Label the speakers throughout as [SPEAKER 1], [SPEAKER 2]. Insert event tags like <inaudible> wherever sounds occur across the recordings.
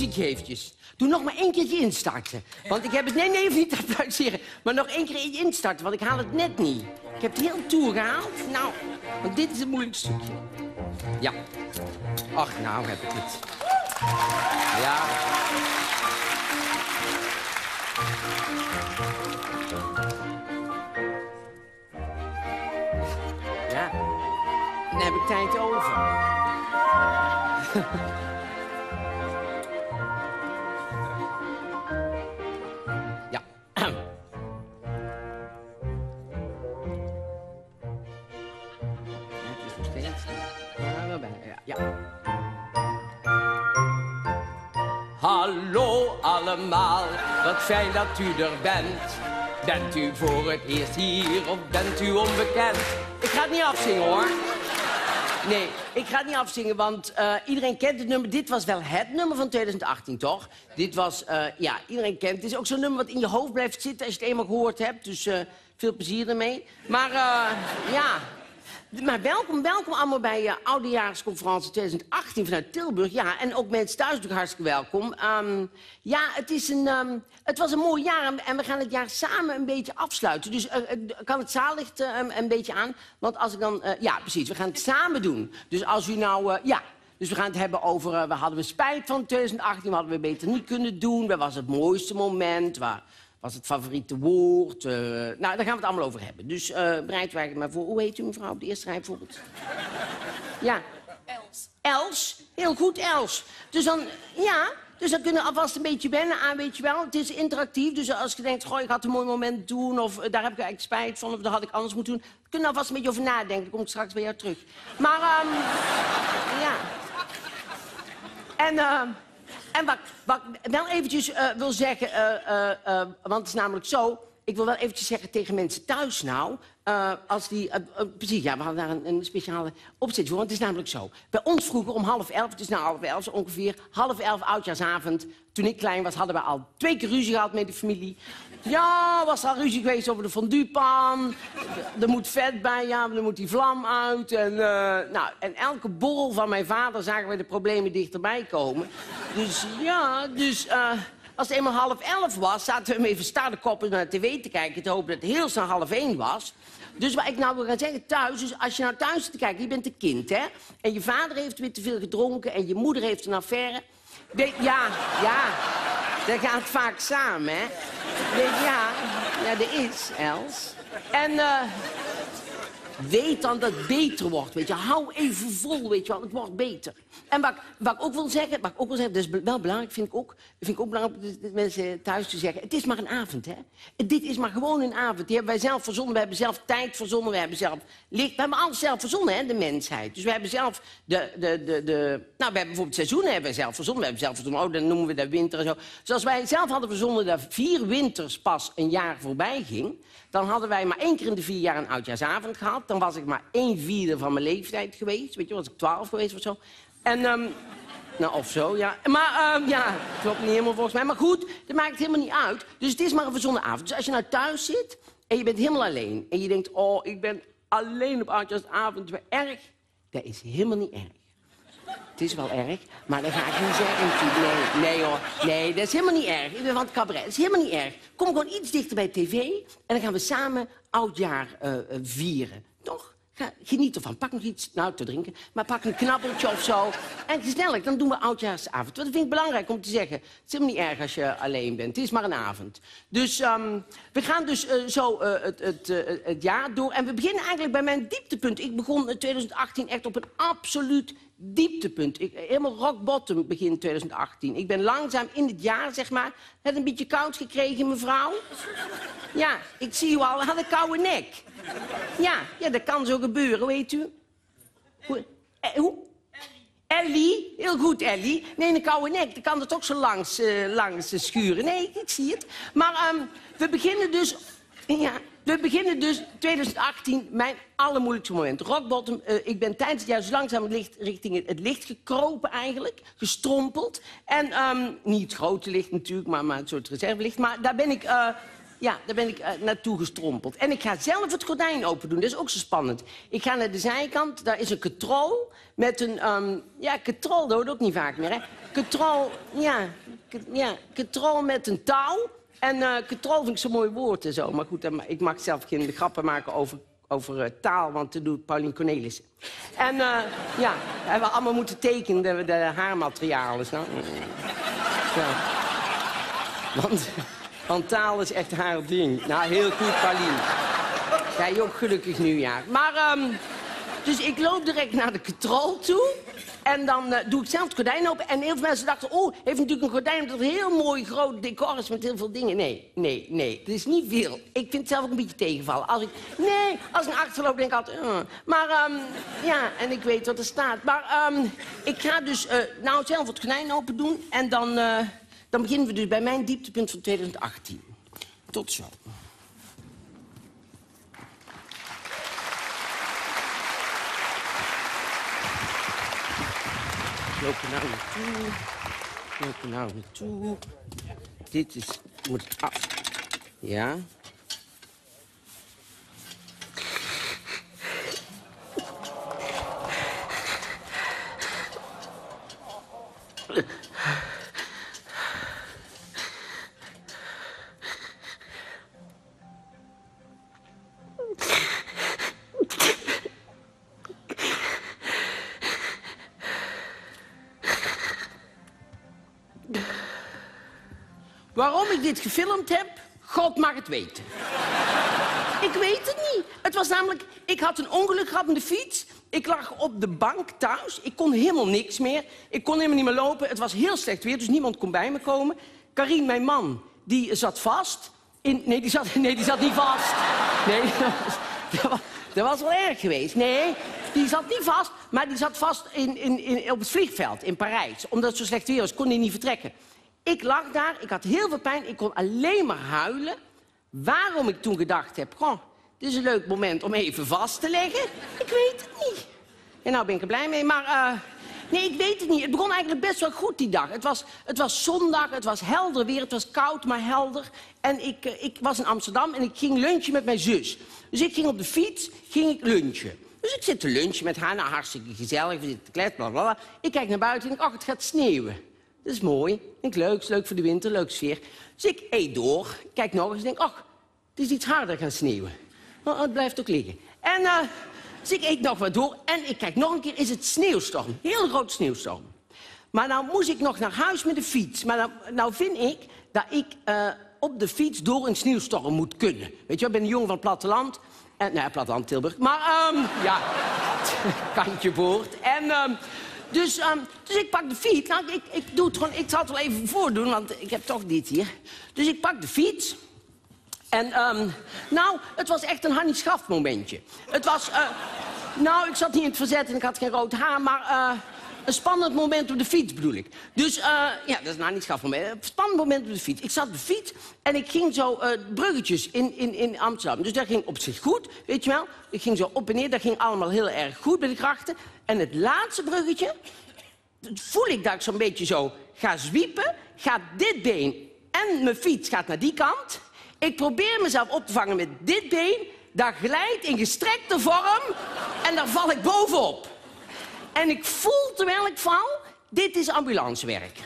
[SPEAKER 1] Het eventjes. Doe nog maar één keertje instarten. Want ik heb het... Nee, nee, even <laughs> niet applaudisseren. Maar nog één keer instarten, want ik haal het net niet. Ik heb het heel tour gehaald. Nou, want dit is een moeilijk stukje. Ja. Ach, nou heb ik het. Ja. Ja. Dan heb ik tijd over. <laughs> fijn dat u er bent. Bent u voor het eerst hier of bent u onbekend? Ik ga het niet afzingen hoor. Nee, ik ga het niet afzingen, want eh, iedereen kent het nummer. Dit was wel het nummer van 2018, toch? Dit was, eh, ja, iedereen kent het. Het is ook zo'n nummer wat in je hoofd blijft zitten als je het eenmaal gehoord hebt. Dus eh, veel plezier ermee. Maar ja, maar welkom, welkom allemaal bij uh, Oudejaarsconferentie 2018 vanuit Tilburg. Ja, en ook mensen thuis natuurlijk hartstikke welkom. Um, ja, het, is een, um, het was een mooi jaar en we gaan het jaar samen een beetje afsluiten. Dus uh, kan het zaallicht uh, een beetje aan? Want als ik dan... ja, precies, we gaan het samen doen. Dus als u nou... ja, dus we gaan het hebben over... we hadden we spijt van 2018, we hadden we beter niet kunnen doen. Dat was het mooiste moment. Waar, was het favoriete woord? Uh, nou, daar gaan we het allemaal over hebben. Dus uh, bereid eigenlijk maar voor. Hoe heet u, mevrouw, op de eerste rij bijvoorbeeld? <laughs> ja.
[SPEAKER 2] Els.
[SPEAKER 1] Els? Heel goed, Els. Dus dan, ja, dus dan kunnen we alvast een beetje wennen aan, weet je wel. Het is interactief, dus als je denkt, goh, ik had een mooi moment doen... of uh, daar heb ik eigenlijk spijt van, of dat had ik anders moeten doen... kunnen we alvast een beetje over nadenken. Dan kom ik straks bij jou terug. Maar, um, ja. En, uh, en wat, ik wel eventjes uh, wil zeggen, uh, uh, want het is namelijk zo... Ik wil wel eventjes zeggen tegen mensen thuis nou... als die, precies, ja, we hadden daar een, een, speciale opzet voor. Want het is namelijk zo. Bij ons vroeger om half elf, het is nou half elf ongeveer... half elf oudjaarsavond, toen ik klein was... hadden we al twee keer ruzie gehad met de familie. Ja, was al ruzie geweest over de fonduepan. Er moet vet bij, ja, er moet die vlam uit. En, nou, en elke borrel van mijn vader zagen we de problemen dichterbij komen. Dus ja, dus... Als het eenmaal half elf was, zaten we hem even staande koppen naar de tv te kijken... te hopen dat het heel snel half één was. Dus wat ik nou wil gaan zeggen, thuis, dus als je nou thuis zit te kijken... je bent een kind, hè? En je vader heeft weer te veel gedronken... en je moeder heeft een affaire... De, ja, ja, dat gaat vaak samen, hè? Weet, ja, ja, dat is, Els. En uh, weet dan dat het beter wordt, weet je. Hou even vol, weet je wel, het wordt beter. En wat, ik ook wil zeggen, wat ik ook wil zeggen, dat is wel belangrijk, vind ik ook... vind ik ook belangrijk dat mensen thuis te zeggen... het is maar een avond, hè. Dit is maar gewoon een avond. Die hebben wij zelf verzonnen, we hebben zelf tijd verzonnen... we hebben zelf licht, we hebben alles zelf verzonnen, hè, de mensheid. Dus we hebben zelf de... de, de, de nou, we hebben bijvoorbeeld seizoenen hebben zelf verzonnen. We hebben zelf verzonnen, oh, dan noemen we dat winter en zo. Dus als wij zelf hadden verzonnen dat vier winters pas een jaar voorbij ging... dan hadden wij maar één keer in de vier jaar een oudjaarsavond gehad. Dan was ik maar één vierde van mijn leeftijd geweest. Weet je, was ik twaalf geweest of zo. En, um, nou, of zo, ja. Maar, um, ja, klopt niet helemaal volgens mij. Maar goed, dat maakt helemaal niet uit. Dus het is maar een verzonnen avond. Dus als je nou thuis zit en je bent helemaal alleen... en je denkt, oh, ik ben alleen op oudjaarsavond, erg. Dat is helemaal niet erg. Het is wel erg, maar dat ga ik niet zeggen. Nee, nee hoor. Nee, dat is helemaal niet erg. Ik ben van het cabaret. Dat is helemaal niet erg. Kom gewoon iets dichter bij tv en dan gaan we samen oudjaar uh, vieren. Toch? Ga, geniet ervan. Pak nog iets nou, te drinken, maar pak een knabbeltje of zo. En gezellig, dan doen we oudjaarsavond. Dat vind ik belangrijk om te zeggen. Het is helemaal niet erg als je alleen bent. Het is maar een avond. Dus um, we gaan dus uh, zo het, het, het, jaar door. En we beginnen eigenlijk bij mijn dieptepunt. Ik begon in 2018 echt op een absoluut dieptepunt. Ik, helemaal rock bottom begin 2018. Ik ben langzaam in het jaar, zeg maar, net een beetje koud gekregen, mevrouw. Ja, ik zie u al, had een koude nek. Ja, ja, dat kan zo gebeuren, weet u. Hoe? Eh? Ellie, heel goed Ellie. Nee, een koude nek, dan kan het ook zo langs, uh, langs schuren. Nee, ik zie het. Maar um, we beginnen dus... Ja, we beginnen dus 2018, mijn allermoeilijkste moment. Rock bottom, uh, ik ben tijdens het jaar zo langzaam licht, richting het licht gekropen eigenlijk. Gestrompeld. En um, niet het grote licht natuurlijk, maar, maar een soort reservelicht. Maar daar ben ik... Uh, Ja, daar ben ik uh, naartoe gestrompeld. En ik ga zelf het gordijn open doen. Dat is ook zo spannend. Ik ga naar de zijkant. Daar is een katrol met een... Um, ja, katrol, dat hoort ook niet vaak meer, hè? Katrol, ja. Ja, katrol met een touw. En uh, vind ik zo'n mooi woord en zo. Maar goed, ik mag zelf geen grappen maken over over uh, taal, want dat doet Paulien Cornelis. En uh, ja, hebben we allemaal moeten tekenen, de, de haarmaterialen. Ja. Want, want, taal is echt haar ding. Nou, heel goed, Paulien. Jij ook gelukkig nieuwjaar. Maar, um, dus ik loop direct naar de katrol toe. En dan uh, doe ik zelf het gordijn open. En heel veel mensen dachten, oh, heeft natuurlijk een gordijn... dat een heel mooi groot decor is met heel veel dingen. Nee, nee, nee. Het is niet veel. Ik vind het zelf ook een beetje tegenvallen. Als ik, nee, als ik naar achter loop, denk ik altijd... Maar, um, ja, en ik weet wat er staat. Maar um, ik ga dus uh, nou zelf het gordijn open doen. En dan, uh, dan beginnen we dus bij mijn dieptepunt van 2018. Tot zo. Lopen naar me toe. Lopen naar me toe. Dit is... Moet af. Ja. Dit gefilmd heb, God mag het weten. <laughs> ik weet het niet. Het was namelijk, ik had een ongeluk gehad met de fiets. Ik lag op de bank thuis. Ik kon helemaal niks meer. Ik kon helemaal niet meer lopen. Het was heel slecht weer, dus niemand kon bij me komen. Karin, mijn man, die zat vast. In, nee, die zat, <laughs> nee, die zat niet vast. Nee, <laughs> dat was, dat was wel erg geweest. Nee, die zat niet vast, maar die zat vast in, in, in, op het vliegveld in Parijs. Omdat het zo slecht weer was, kon hij niet vertrekken. Ik lag daar, ik had heel veel pijn, ik kon alleen maar huilen. Waarom ik toen gedacht heb, goh, dit is een leuk moment om even vast te leggen. Ik weet het niet. En nou ben ik er blij mee, maar... Uh, nee, ik weet het niet. Het begon eigenlijk best wel goed die dag. Het was, het was zondag, het was helder weer, het was koud, maar helder. En ik, uh, ik was in Amsterdam en ik ging lunchen met mijn zus. Dus ik ging op de fiets, ging ik lunchen. Dus ik zit te lunchen met haar, nou hartstikke gezellig, we zitten te kletsen, blablabla. Ik kijk naar buiten en denk, ach, het gaat sneeuwen. Dat is mooi. Denk leuk, is leuk voor de winter, leuk sfeer. Dus ik eet door, kijk nog eens en denk, ach, het is iets harder gaan sneeuwen. Maar het blijft ook liggen. En uh, dus ik eet nog wat door en ik kijk nog een keer, is het sneeuwstorm. Heel groot sneeuwstorm. Maar nou moest ik nog naar huis met de fiets. Maar nou, nou vind ik dat ik uh, op de fiets door een sneeuwstorm moet kunnen. Weet je, ik ben een jongen van het platteland. En, nou ja, platteland Tilburg. Maar, um, ja, <laughs> kantje boord. En... Um, dus, um, dus ik pak de fiets. Nou, ik, ik, doe het gewoon, ik zal het wel even voordoen, want ik heb toch dit hier. Dus ik pak de fiets. En, um, nou, het was echt een Hannie Schaf momentje. Het was, uh, nou, ik zat niet in het verzet en ik had geen rood haar, maar... Uh, een spannend moment op de fiets, bedoel ik. Dus, uh, ja, dat is nou niet schaf moment. Een spannend moment op de fiets. Ik zat op de fiets en ik ging zo uh, bruggetjes in, in, in Amsterdam. Dus dat ging op zich goed, weet je wel. Ik ging zo op en neer, dat ging allemaal heel erg goed bij de krachten. En het laatste bruggetje, voel ik dat ik zo'n beetje zo ga zwiepen. Gaat dit been en mijn fiets gaat naar die kant. Ik probeer mezelf op te vangen met dit been. Dat glijdt in gestrekte vorm en daar val ik bovenop. En ik voel terwijl ik val, dit is ambulancewerk.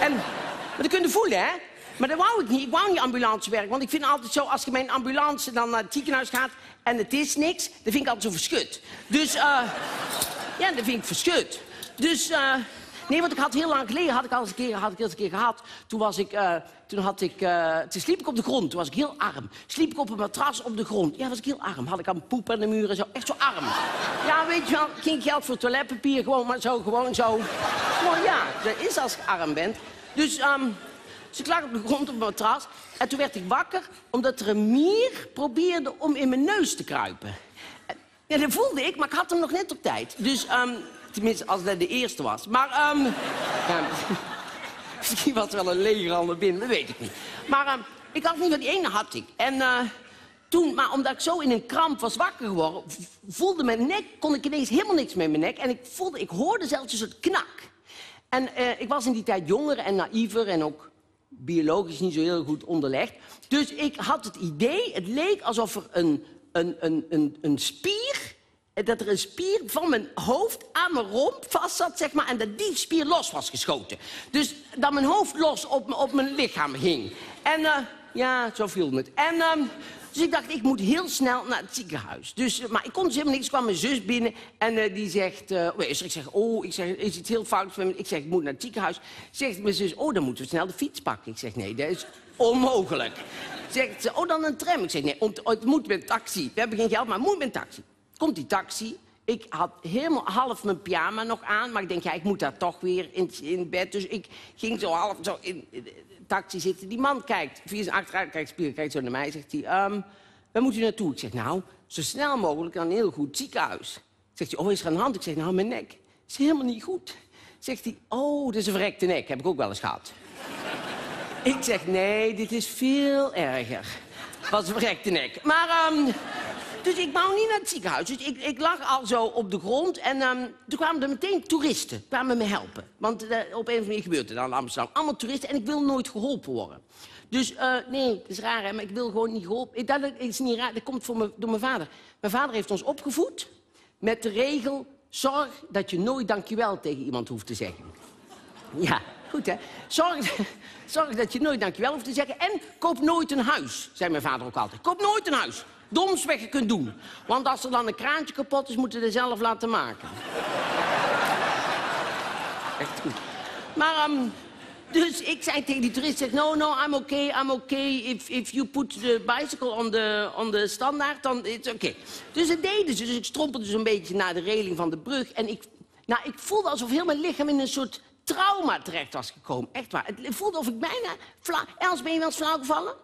[SPEAKER 1] En, maar dat kun je voelen, hè? Maar dat wou ik niet. Ik wou niet ambulancewerk. Want ik vind altijd zo, als je met een ambulance dan naar het ziekenhuis gaat... en het is niks, dan vind ik altijd zo verschut. Dus, uh, ja, dat vind ik verschut. Dus, uh, nee, want ik had heel lang geleden, had ik al eens een keer, had ik eens een keer gehad. Toen was ik, uh, toen had ik, uh, toen sliep ik op de grond. Toen was ik heel arm. Sliep ik op een matras op de grond. Ja, was ik heel arm. Had ik aan poep aan de muur en zo. Echt zo arm. Ja, weet je wel, geen geld voor toiletpapier. Gewoon maar zo, gewoon zo. Gewoon ja, dat is als je arm bent. Dus, um, dus ik lag op de grond op een matras. En toen werd ik wakker omdat er een mier probeerde om in mijn neus te kruipen. Ja, dat voelde ik, maar ik had hem nog net op tijd. Dus, um, tenminste, als dat de eerste was. Maar, um, <laughs> ja, misschien was er wel een leger al binnen, dat weet ik niet. Maar um, ik had niet, want die ene had ik. En uh, toen, maar omdat ik zo in een kramp was wakker geworden, voelde mijn nek, kon ik ineens helemaal niks met mijn nek. En ik voelde, ik hoorde zelfs een soort knak. En uh, ik was in die tijd jonger en naïver en ook biologisch niet zo heel goed onderlegd. Dus ik had het idee, het leek alsof er een, een, een, een, een spier dat er een spier van mijn hoofd aan mijn romp vast zat, zeg maar, en dat die spier los was geschoten. Dus dat mijn hoofd los op, op mijn lichaam hing. En uh, ja, zo viel het. En uh, dus ik dacht, ik moet heel snel naar het ziekenhuis. Dus, uh, maar ik kon dus helemaal niks. kwam mijn zus binnen en uh, die zegt... Uh, ik zeg, oh, ik zeg, is iets heel fout? Ik zeg, ik moet naar het ziekenhuis. Zegt mijn zus, oh, dan moeten we snel de fiets pakken. Ik zeg, nee, dat is onmogelijk. Zegt ze, oh, dan een tram. Ik zeg, nee, het moet met taxi. We hebben geen geld, maar het moet met taxi. Komt die taxi. Ik had helemaal half mijn pyjama nog aan, maar ik denk, ja, ik moet daar toch weer in, in bed. Dus ik ging zo half zo in, de taxi zitten. Die man kijkt via zijn achteruitkijkspiegel, kijkt zo naar mij, zegt hij, um, waar moet u naartoe? Ik zeg, nou, zo snel mogelijk naar een heel goed ziekenhuis. Zegt hij, oh, is er de hand? Ik zeg, nou, mijn nek is helemaal niet goed. Zegt hij, oh, dat is een verrekte nek, heb ik ook wel eens gehad. ik zeg, nee, dit is veel erger. Was een verrekte nek. Maar, um, dus ik wou niet naar het ziekenhuis. Dus ik, ik lag al zo op de grond. En um, toen kwamen er meteen toeristen. kwamen me helpen. Want uh, op een of andere manier gebeurt het dan in Amsterdam. Allemaal toeristen. En ik wil nooit geholpen worden. Dus uh, nee, dat is raar, hè, maar ik wil gewoon niet geholpen. Dat is niet raar, dat komt voor door mijn vader. Mijn vader heeft ons opgevoed met de regel... zorg dat je nooit dankjewel tegen iemand hoeft te zeggen. Ja, goed hè. Zorg, <laughs> zorg dat je nooit dankjewel hoeft te zeggen. En koop nooit een huis, zei mijn vader ook altijd. Koop nooit een huis domsweg kunt doen. Want als er dan een kraantje kapot is, moeten we het zelf laten maken. Echt goed. Maar, um, dus ik zei tegen die toerist, zeg, no, no, I'm okay, I'm okay. If, if you put the bicycle on the, on the standaard, dan is het oké. Dus dat deden ze. Dus ik strompelde dus een beetje naar de reling van de brug. En ik, nou, ik voelde alsof heel mijn lichaam in een soort trauma terecht was gekomen. Echt waar. Het voelde of ik bijna... Els, ben je wel eens flauw gevallen?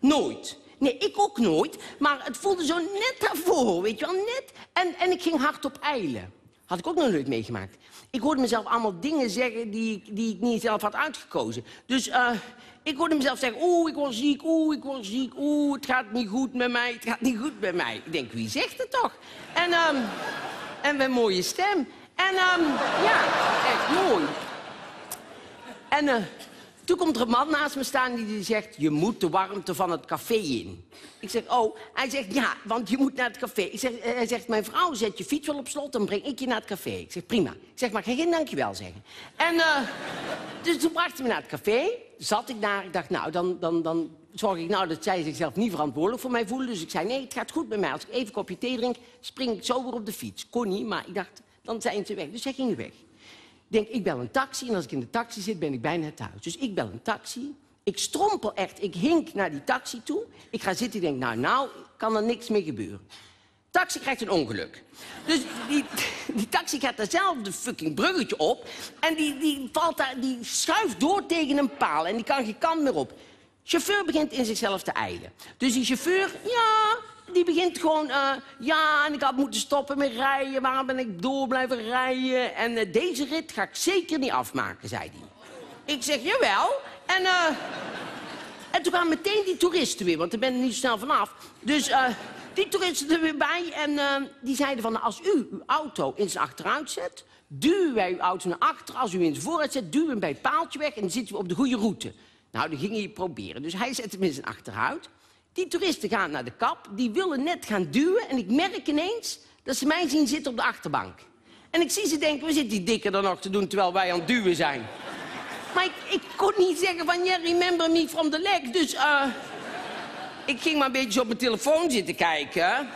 [SPEAKER 1] Nooit. Nee, ik ook nooit. Maar het voelde zo net daarvoor, weet je wel, net. En, en ik ging hardop eilen. Had ik ook nog nooit meegemaakt. Ik hoorde mezelf allemaal dingen zeggen die, die ik niet zelf had uitgekozen. Dus uh, ik hoorde mezelf zeggen, oeh, ik word ziek, oeh, ik word ziek, oeh, het gaat niet goed met mij, het gaat niet goed met mij. Ik denk, wie zegt het toch? En, um, en een mooie stem. En um, ja, echt mooi. En uh, toen komt er een man naast me staan die zegt... je moet de warmte van het café in. Ik zeg, oh. Hij zegt, ja, want je moet naar het café. Ik zeg, hij zegt, mijn vrouw, zet je fiets wel op slot... dan breng ik je naar het café. Ik zeg, prima. Ik zeg, maar geen dankjewel zeggen. En uh, dus toen bracht hij me naar het café. Zat ik daar. Ik dacht, nou, dan, dan, dan zorg ik nou dat zij zichzelf niet verantwoordelijk voor mij voelen. Dus ik zei, nee, het gaat goed met mij. Als ik even een kopje thee drink, spring ik zo weer op de fiets. Kon niet, maar ik dacht, dan zijn ze weg. Dus zij gingen weg denk, ik bel een taxi. En als ik in de taxi zit, ben ik bijna thuis. Dus ik bel een taxi. Ik strompel echt, ik hink naar die taxi toe. Ik ga zitten en denk, nou, nou kan er niks meer gebeuren. Taxi krijgt een ongeluk. Dus die, die taxi gaat datzelfde fucking bruggetje op. En die, die, valt daar, die schuift door tegen een paal. En die kan geen kant meer op. Chauffeur begint in zichzelf te eilen. Dus die chauffeur, ja, die begint gewoon... Uh, ja, en ik had moeten stoppen met rijden. Waarom ben ik door blijven rijden? En uh, deze rit ga ik zeker niet afmaken, zei hij. Ik zeg, jawel. En, uh, en toen kwamen meteen die toeristen weer, want ik ben er niet snel vanaf. Dus die toeristen er weer bij en die zeiden van... als u uw auto in zijn achteruit zet... duwen wij uw auto naar achter. Als u in zijn vooruit zet, duwen we hem bij het paaltje weg... en dan zitten we op de goede route. Nou, dat ging hij proberen. Dus hij zette hem in zijn achteruit... Die toeristen gaan naar de kap, die willen net gaan duwen... en ik merk ineens dat ze mij zien zitten op de achterbank. En ik zie ze denken, we zitten die dikker dan nog te doen... terwijl wij aan het duwen zijn. <laughs> Maar ik, ik kon niet zeggen van, yeah, remember me from the leg. Dus uh, ik ging maar een beetje op mijn telefoon zitten kijken.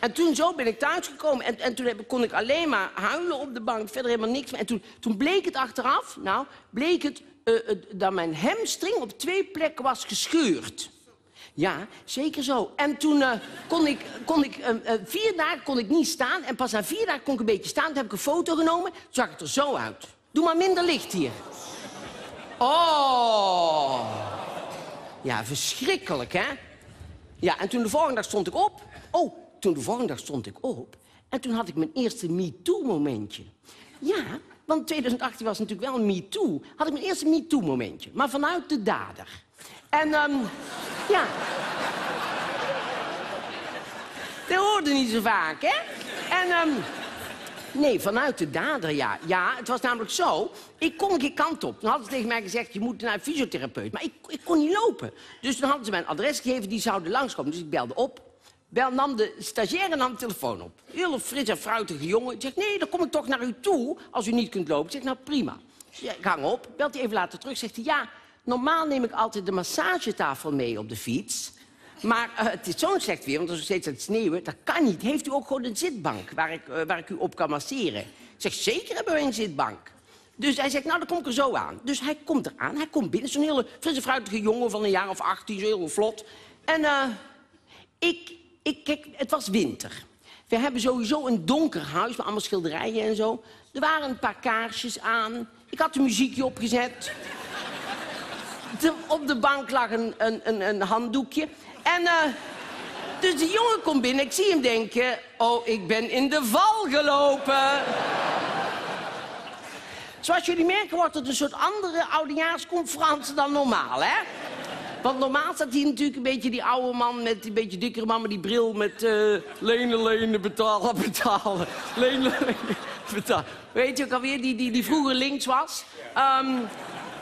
[SPEAKER 1] En toen zo ben ik thuisgekomen. En, en toen kon ik alleen maar huilen op de bank. Verder helemaal niks. En toen, toen bleek het achteraf, nou, bleek het uh, dat mijn hamstring op twee plekken was gescheurd. Ja, zeker zo. En toen uh, kon ik, kon ik uh, vier dagen kon ik niet staan. En pas na vier dagen kon ik een beetje staan. Toen heb ik een foto genomen. Toen zag het er zo uit. Doe maar minder licht hier. Oh. Ja, verschrikkelijk, hè? Ja, en toen de volgende dag stond ik op. Oh, toen de volgende dag stond ik op. En toen had ik mijn eerste MeToo-momentje. Ja, want 2018 was natuurlijk wel een MeToo. Had ik mijn eerste MeToo-momentje. Maar vanuit de dader. En, um, ja. Dat hoorde niet zo vaak, hè? En, um, Nee, vanuit de dader, ja. Ja, het was namelijk zo. Ik kon geen kant op. Toen hadden ze tegen mij gezegd, je moet naar een fysiotherapeut. Maar ik, ik kon niet lopen. Dus toen hadden ze mij een adres gegeven, die zouden langskomen. Dus ik belde op. Bel, nam de stagiaire nam de telefoon op. Heel fris en fruitige jongen. Ik zeg, nee, dan kom ik toch naar u toe als u niet kunt lopen. Ik zeg, nou prima. Ik hang op. Belt hij even later terug. Zegt hij, ja, normaal neem ik altijd de massagetafel mee op de fiets. Maar uh, het is zo'n slecht weer, want er is steeds aan het sneeuwen. Dat kan niet. Heeft u ook gewoon een zitbank waar ik, uh, waar ik u op kan masseren? Ik zeg, zeker hebben we een zitbank. Dus hij zegt, nou, dan kom ik er zo aan. Dus hij komt eraan, hij komt binnen. Zo'n hele frisse, fruitige jongen van een jaar of 18, zo heel vlot. En uh, ik, ik, kijk, het was winter. We hebben sowieso een donker huis met allemaal schilderijen en zo. Er waren een paar kaarsjes aan. Ik had een muziekje opgezet. Op de bank lag een, een, een, handdoekje. En uh, dus die jongen komt binnen. Ik zie hem denken... Oh, ik ben in de val gelopen. Zoals jullie merken wordt het een soort andere oudejaarsconferentie dan normaal, hè? Want normaal staat hier natuurlijk een beetje die oude man met die beetje dikkere man met die bril met uh, lenen, lenen, betalen, betalen. Lenen, lenen, betalen. Weet je ook alweer, die, die, die vroeger links was? Um,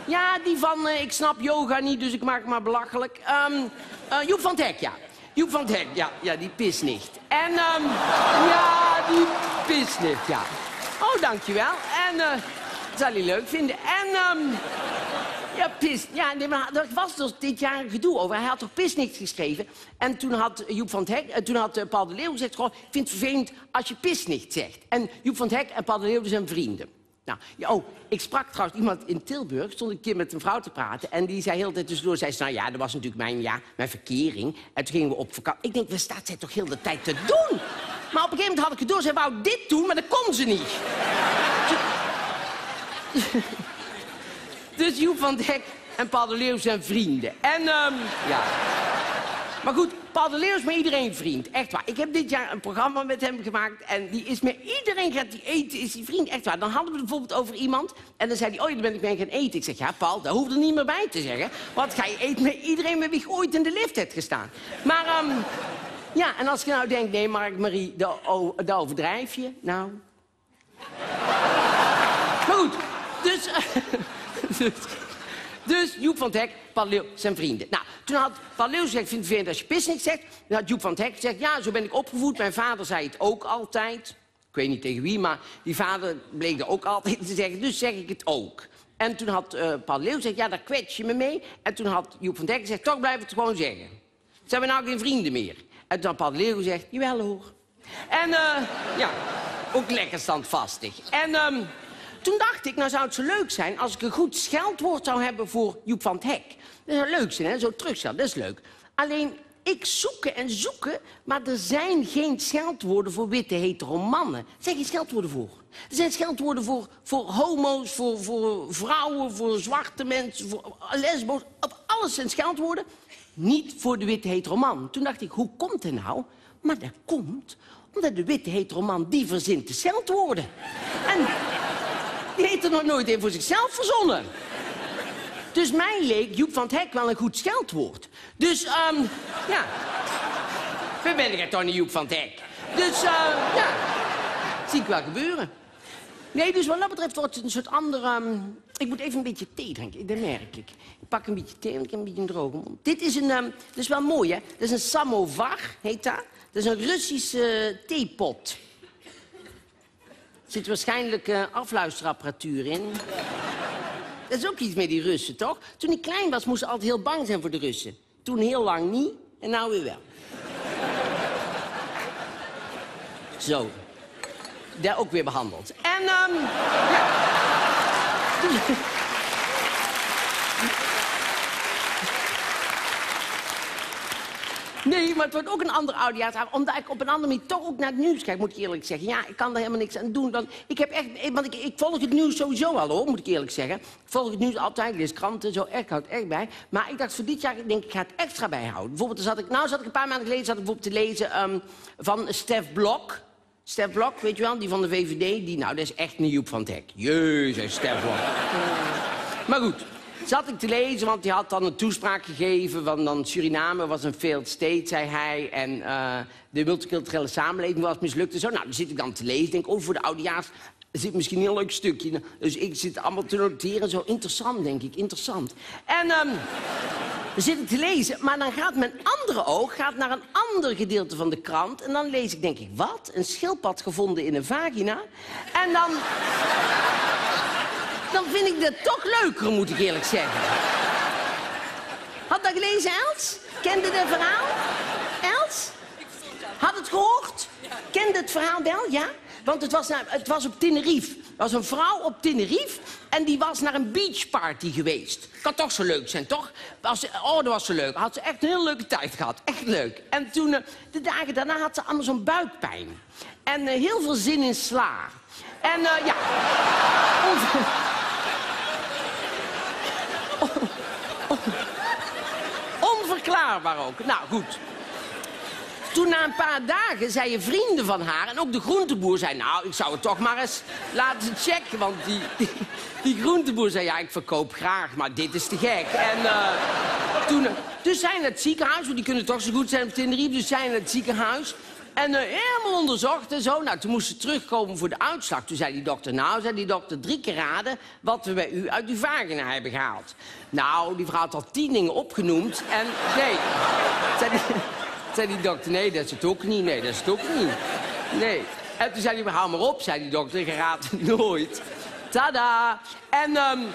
[SPEAKER 1] ja, die van uh, ik snap yoga niet, dus ik maak het maar belachelijk. Um, Joep van het Hek, ja. Joep van het ja, ja die pisnicht. En um, ja, die pisnicht, ja. Oh, dankjewel. En uh, dat zal hij leuk vinden. En um, ja, pis. Ja, nee, maar er was dus dit jaar een gedoe over. Hij had toch pisnicht geschreven. En toen had Joep van het Hek, en toen had Paul de Leeuw gezegd... Gewoon, ik vind het vervelend als je pisnicht zegt. En Joep van het Hek en Paul de Leeuw zijn vrienden. Nou, oh, ik sprak trouwens iemand in Tilburg, stond een keer met een vrouw te praten... en die zei heel de tijd tussendoor, zei ze, nou ja, dat was natuurlijk mijn, ja, mijn verkering. En toen gingen we op vakantie. Ik denk, wat staat zij toch heel de tijd te doen? Maar op een gegeven moment had ik het door, zij wou dit doen, maar dat kon ze niet. <laughs> dus Joep van Dek en Paul de Leeuw zijn vrienden. En, um, ja... Maar goed, Paul de Leeuw is met iedereen vriend. Echt waar. Ik heb dit jaar een programma met hem gemaakt. En die is met iedereen gaat die eten, is die vriend. Echt waar. Dan hadden we het bijvoorbeeld over iemand. En dan zei hij, oh, ben ik mee gaan eten. Ik zeg, ja, Paul, daar hoeft er niet meer bij te zeggen. Want ga je eten met iedereen met wie je ooit in de lift hebt gestaan. Maar, um, ja, en als je nou denkt, nee, Mark-Marie, dat overdrijf je. Nou... maar goed, dus... <laughs> dus dus Joep van het Hek, zijn vrienden. Nou, toen had Paul Leeuw gezegd, vind het als je pisnicht zegt. Dan had Joep van het Hek gezegd, ja, zo ben ik opgevoed. Mijn vader zei het ook altijd. Ik weet niet tegen wie, maar die vader bleek er ook altijd te zeggen. Dus zeg ik het ook. En toen had uh, Paul Leeuw gezegd, ja, daar kwets je me mee. En toen had Joep van Hek gezegd, toch blijf het gewoon zeggen. Zijn we nou geen vrienden meer? En toen had Paul Leeuw gezegd, jawel hoor. En uh, ja, ook lekker standvastig. En... Um, toen dacht ik, nou zou het zo leuk zijn als ik een goed scheldwoord zou hebben voor Joep van het Hek. Dat zou leuk zijn, hè? Zo terugstellen, dat is leuk. Alleen, ik zoeken en zoeken, maar er zijn geen scheldwoorden voor witte hetero mannen. Er zijn geen scheldwoorden voor. Er zijn scheldwoorden voor, voor homo's, voor, voor vrouwen, voor zwarte mensen, voor lesbo's. Alles zijn scheldwoorden. Niet voor de witte hetero man. Toen dacht ik, hoe komt het nou? Maar dat komt omdat de witte hetero man die verzint de scheldwoorden. En die heeft er nog nooit een voor zichzelf verzonnen. Dus mij leek Joep van het Hek wel een goed scheldwoord. Dus, um, ja. We ben ik toch niet Joep van het Hek. Dus, uh, ja. Zie ik wel gebeuren. Nee, dus wat dat betreft wordt het een soort andere... Um, ik moet even een beetje thee drinken, dat merk ik. Ik pak een beetje thee, want ik heb een beetje een droge mond. Dit is een... Um, is wel mooi, hè? Dat is een samovar, heet dat. Dat is een Russische uh, theepot. Zit waarschijnlijk uh, afluisterapparatuur in. <laughs> Dat is ook iets met die Russen, toch? Toen ik klein was, moest altijd heel bang zijn voor de Russen. Toen heel lang niet, en nou weer wel. <laughs> Zo. Daar ook weer behandeld. En, um. <laughs> Nee, maar het wordt ook een ander oudejaarsavond. Omdat ik op een andere manier toch ook naar het nieuws kijk, moet ik eerlijk zeggen. Ja, ik kan er helemaal niks aan doen. Dan, ik heb echt, want ik, ik volg het nieuws sowieso al, hoor, moet ik eerlijk zeggen. Ik volg het nieuws altijd, ik lees kranten, zo, echt, houd echt bij. Maar ik dacht voor dit jaar, ik denk, ik ga het extra bijhouden. Bijvoorbeeld, zat ik, nou zat ik een paar maanden geleden zat ik bijvoorbeeld te lezen um, van Stef Blok. Stef Blok, weet je wel, die van de VVD. Die, nou, dat is echt een Joep van het Hek. Jezus, Stef Blok. maar goed, zat ik te lezen, want hij had dan een toespraak gegeven... van dan Suriname was een failed state, zei hij... en uh, de multiculturele samenleving was mislukt en zo. Nou, dan zit ik dan te lezen, denk oh, voor de oudejaars... Er zit misschien een heel leuk stukje. Dus ik zit allemaal te noteren. Zo interessant, denk ik. Interessant. En um, dan zit ik te lezen. Maar dan gaat mijn andere oog gaat naar een ander gedeelte van de krant. En dan lees ik, denk ik, wat? Een schildpad gevonden in een vagina? En dan... dan vind ik dat toch leuker, moet ik eerlijk zeggen. Had dat gelezen, Els? Kende het verhaal? Els? Had het gehoord? Kende het verhaal wel, ja? Want het was, het was op Tenerife. Er was een vrouw op Tenerife en die was naar een beachparty geweest. Kan toch zo leuk zijn, toch? Was, oh, dat was zo leuk. Had ze echt een hele leuke tijd gehad. Echt leuk. En toen, uh, de dagen daarna had ze allemaal zo'n buikpijn. En uh, heel veel zin in sla. En uh, ja... Onverklaarbaar ook. Nou, goed. Toen na een paar dagen zeiden vrienden van haar en ook de groenteboer zei... nou, ik zou het toch maar eens laten checken. Want die, die, groenteboer zei, ja, ik verkoop graag, maar dit is te gek. En uh, toen, dus zijn het ziekenhuis, want die kunnen toch zo goed zijn op Tenerife... dus zijn het ziekenhuis en uh, helemaal onderzocht en zo. Nou, toen moest ze terugkomen voor de uitslag. Toen zei die dokter, nou, zei die dokter, drie keer raden... wat we bij u uit uw vagina hebben gehaald. Nou, die vrouw had al tien dingen opgenoemd en nee... Zei die, zei die dokter, nee, dat is het ook niet. Nee, dat is het ook niet. Nee. En toen zei hij, hou maar op, zei die dokter, je raadt het nooit. Tada! En um,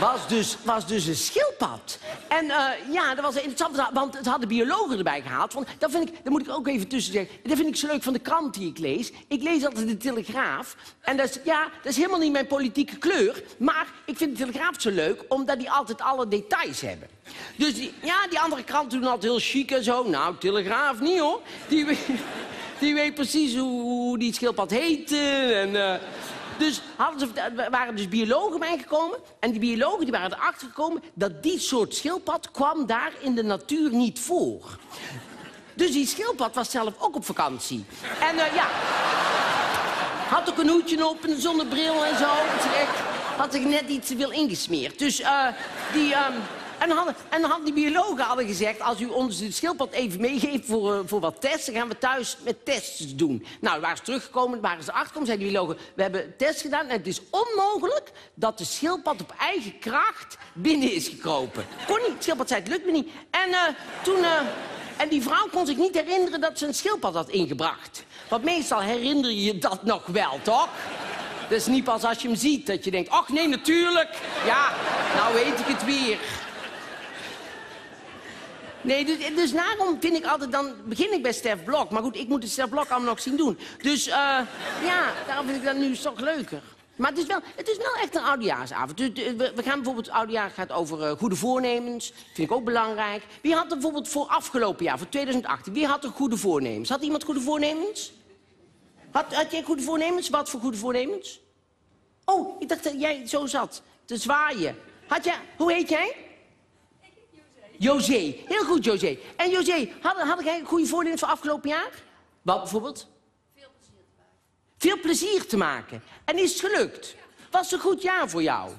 [SPEAKER 1] was, dus, was dus een schildpad. En uh, ja, dat was interessant, want het hadden biologen erbij gehaald. Want dat, vind ik, dat moet ik ook even tussen zeggen. Dat vind ik zo leuk van de krant die ik lees. Ik lees altijd de Telegraaf. En dat is, ja, dat is helemaal niet mijn politieke kleur. Maar ik vind de Telegraaf zo leuk, omdat die altijd alle details hebben. Dus ja, die andere kranten doen altijd heel chic en zo. Nou, Telegraaf niet hoor. Die, <laughs> die weet precies hoe, hoe die schildpad heet. En... Uh, dus hadden ze, waren dus biologen bijgekomen. En die biologen die waren erachter gekomen dat die soort schildpad kwam daar in de natuur niet voor. Dus die schildpad was zelf ook op vakantie. En uh, ja, had ook een hoedje op en een zonnebril en zo. Had zich net iets te veel ingesmeerd. Dus uh, die... Um, en dan, hadden, en dan die biologen hadden gezegd... als u ons de schildpad even meegeeft voor, uh, voor wat tests... dan gaan we thuis met tests doen. Nou, waren ze teruggekomen, waren ze achtergekomen... zeiden die biologen, we hebben tests gedaan... en het is onmogelijk dat de schildpad op eigen kracht binnen is gekropen. Kon niet, schildpad zei, het lukt me niet. En uh, toen... Uh, en die vrouw kon zich niet herinneren dat ze een schildpad had ingebracht. Want meestal herinner je je dat nog wel, toch? Dat is niet pas als je hem ziet dat je denkt... ach nee, natuurlijk. Ja, nou weet ik het weer. Nee, dus, dus, daarom vind ik altijd, dan begin ik bij Stef Blok. Maar goed, ik moet de Stef Blok allemaal nog zien doen. Dus uh, ja, daarom vind ik dat nu toch leuker. Maar het is wel, het is wel echt een oudejaarsavond. Dus, we, we, gaan bijvoorbeeld, oudejaar gaat over uh, goede voornemens. Vind ik ook belangrijk. Wie had er bijvoorbeeld voor afgelopen jaar, voor 2018, wie had er goede voornemens? Had iemand goede voornemens? Had, had jij goede voornemens? Wat voor goede voornemens? Oh, ik dacht dat jij zo zat, te zwaaien. Had jij, hoe heet jij? José. Heel goed, José. En José, had, had jij een goede voornemens voor afgelopen jaar? Wat bijvoorbeeld?
[SPEAKER 2] Veel plezier te maken.
[SPEAKER 1] Veel plezier te maken. En is het gelukt? Was het een goed jaar voor jou?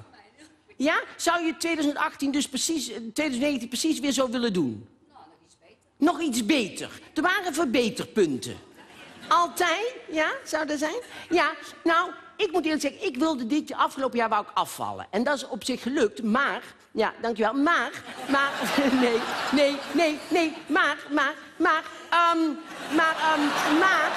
[SPEAKER 1] Ja? Zou je 2018 dus precies, 2019 precies weer zo willen doen?
[SPEAKER 2] Nou, nog iets beter.
[SPEAKER 1] Nog iets beter. Er waren verbeterpunten. Altijd? Ja, zou dat zijn? Ja, nou, ik moet eerlijk zeggen, ik wilde dit afgelopen jaar wou ik afvallen. En dat is op zich gelukt, maar... Ja, dankjewel. Maar, maar... <laughs> Nee, nee, nee, nee. Maar, maar, maar... Um, maar, um, maar,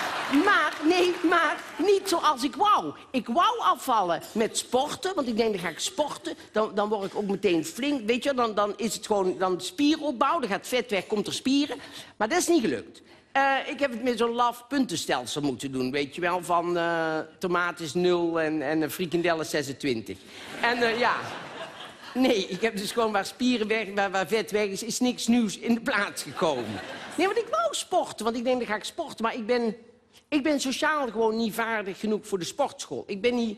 [SPEAKER 1] maar, nee, maar, niet zoals ik wou. Ik wou afvallen met sporten, want ik denk, dan ga ik sporten. Dan, dan word ik ook meteen flink, weet je. Dan, dan is het gewoon dan spieropbouw, dan gaat vet weg, komt er spieren. Maar dat is niet gelukt. Uh, ik heb het met zo'n laf puntenstelsel moeten doen, weet je wel. Van uh, tomaat is 0 en, en frikandellen 26. En uh, ja... Nee, ik heb dus gewoon waar spieren weg, waar, vet weg is, is niks nieuws in de plaats gekomen. Nee, want ik wou sporten, want ik denk, dan ga ik sporten. Maar ik ben, ik ben sociaal gewoon niet vaardig genoeg voor de sportschool. Ik ben niet...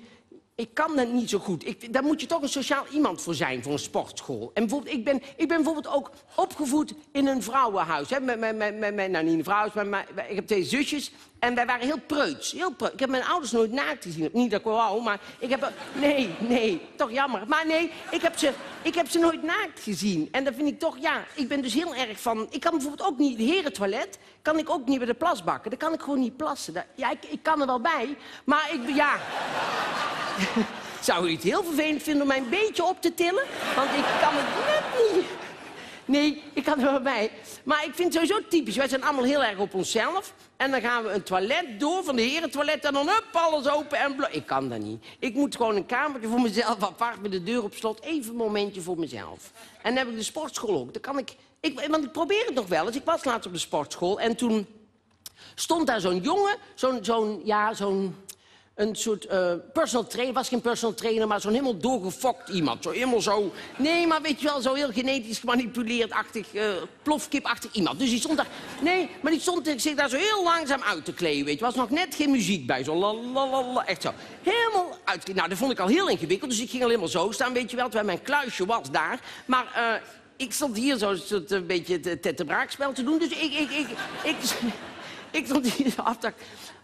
[SPEAKER 1] Ik kan dat niet zo goed. Ik, daar moet je toch een sociaal iemand voor zijn, voor een sportschool. En bijvoorbeeld, ik, ben, ik ben bijvoorbeeld ook opgevoed in een vrouwenhuis. Hè, met, met, met, met, nou, niet een vrouwenhuis, maar, maar ik heb twee zusjes. En wij waren heel preuts. Heel. Ik heb mijn ouders nooit naakt gezien. Niet dat ik wou, maar ik heb... Nee, nee, toch jammer. Maar nee, ik heb, ze, ik heb ze nooit naakt gezien. En dat vind ik toch, ja, ik ben dus heel erg van... Ik kan bijvoorbeeld ook niet, de herentoilet, kan ik ook niet bij de plasbakken. Daar kan ik gewoon niet plassen. Ja, ik, ik kan er wel bij, maar ik, ja... <laughs> Zou u het heel vervelend vinden om mij een beetje op te tillen? Want ik kan het net niet. Nee, ik kan er wel bij. Maar ik vind het sowieso typisch. Wij zijn allemaal heel erg op onszelf. En dan gaan we een toilet door van de herentoilet en dan hup, alles open en blo Ik kan dat niet. Ik moet gewoon een kamertje voor mezelf apart met de deur op slot. Even een momentje voor mezelf. En dan heb ik de sportschool ook. Dan kan ik, ik, want ik probeer het nog wel eens. Ik was laatst op de sportschool en toen stond daar zo'n jongen, zo'n, zo'n, ja, zo'n een soort uh, personal trainer. was geen personal trainer, maar zo'n helemaal doorgefokt iemand. Zo helemaal zo... Nee, maar weet je wel, zo heel genetisch gemanipuleerd-achtig, uh, plofkip-achtig iemand. Dus die stond daar... Nee, maar die stond zich daar zo heel langzaam uit te kleden, weet je. Was nog net geen muziek bij, zo lalalala, echt zo. Helemaal uit... Nou, dat vond ik al heel ingewikkeld, dus ik ging al helemaal zo staan, weet je wel. Terwijl mijn kluisje was daar. Maar... Uh, ik stond hier zo een beetje het tettebraakspel te doen, dus ik, ik, ik, ik, <laughs> ik stond hier af.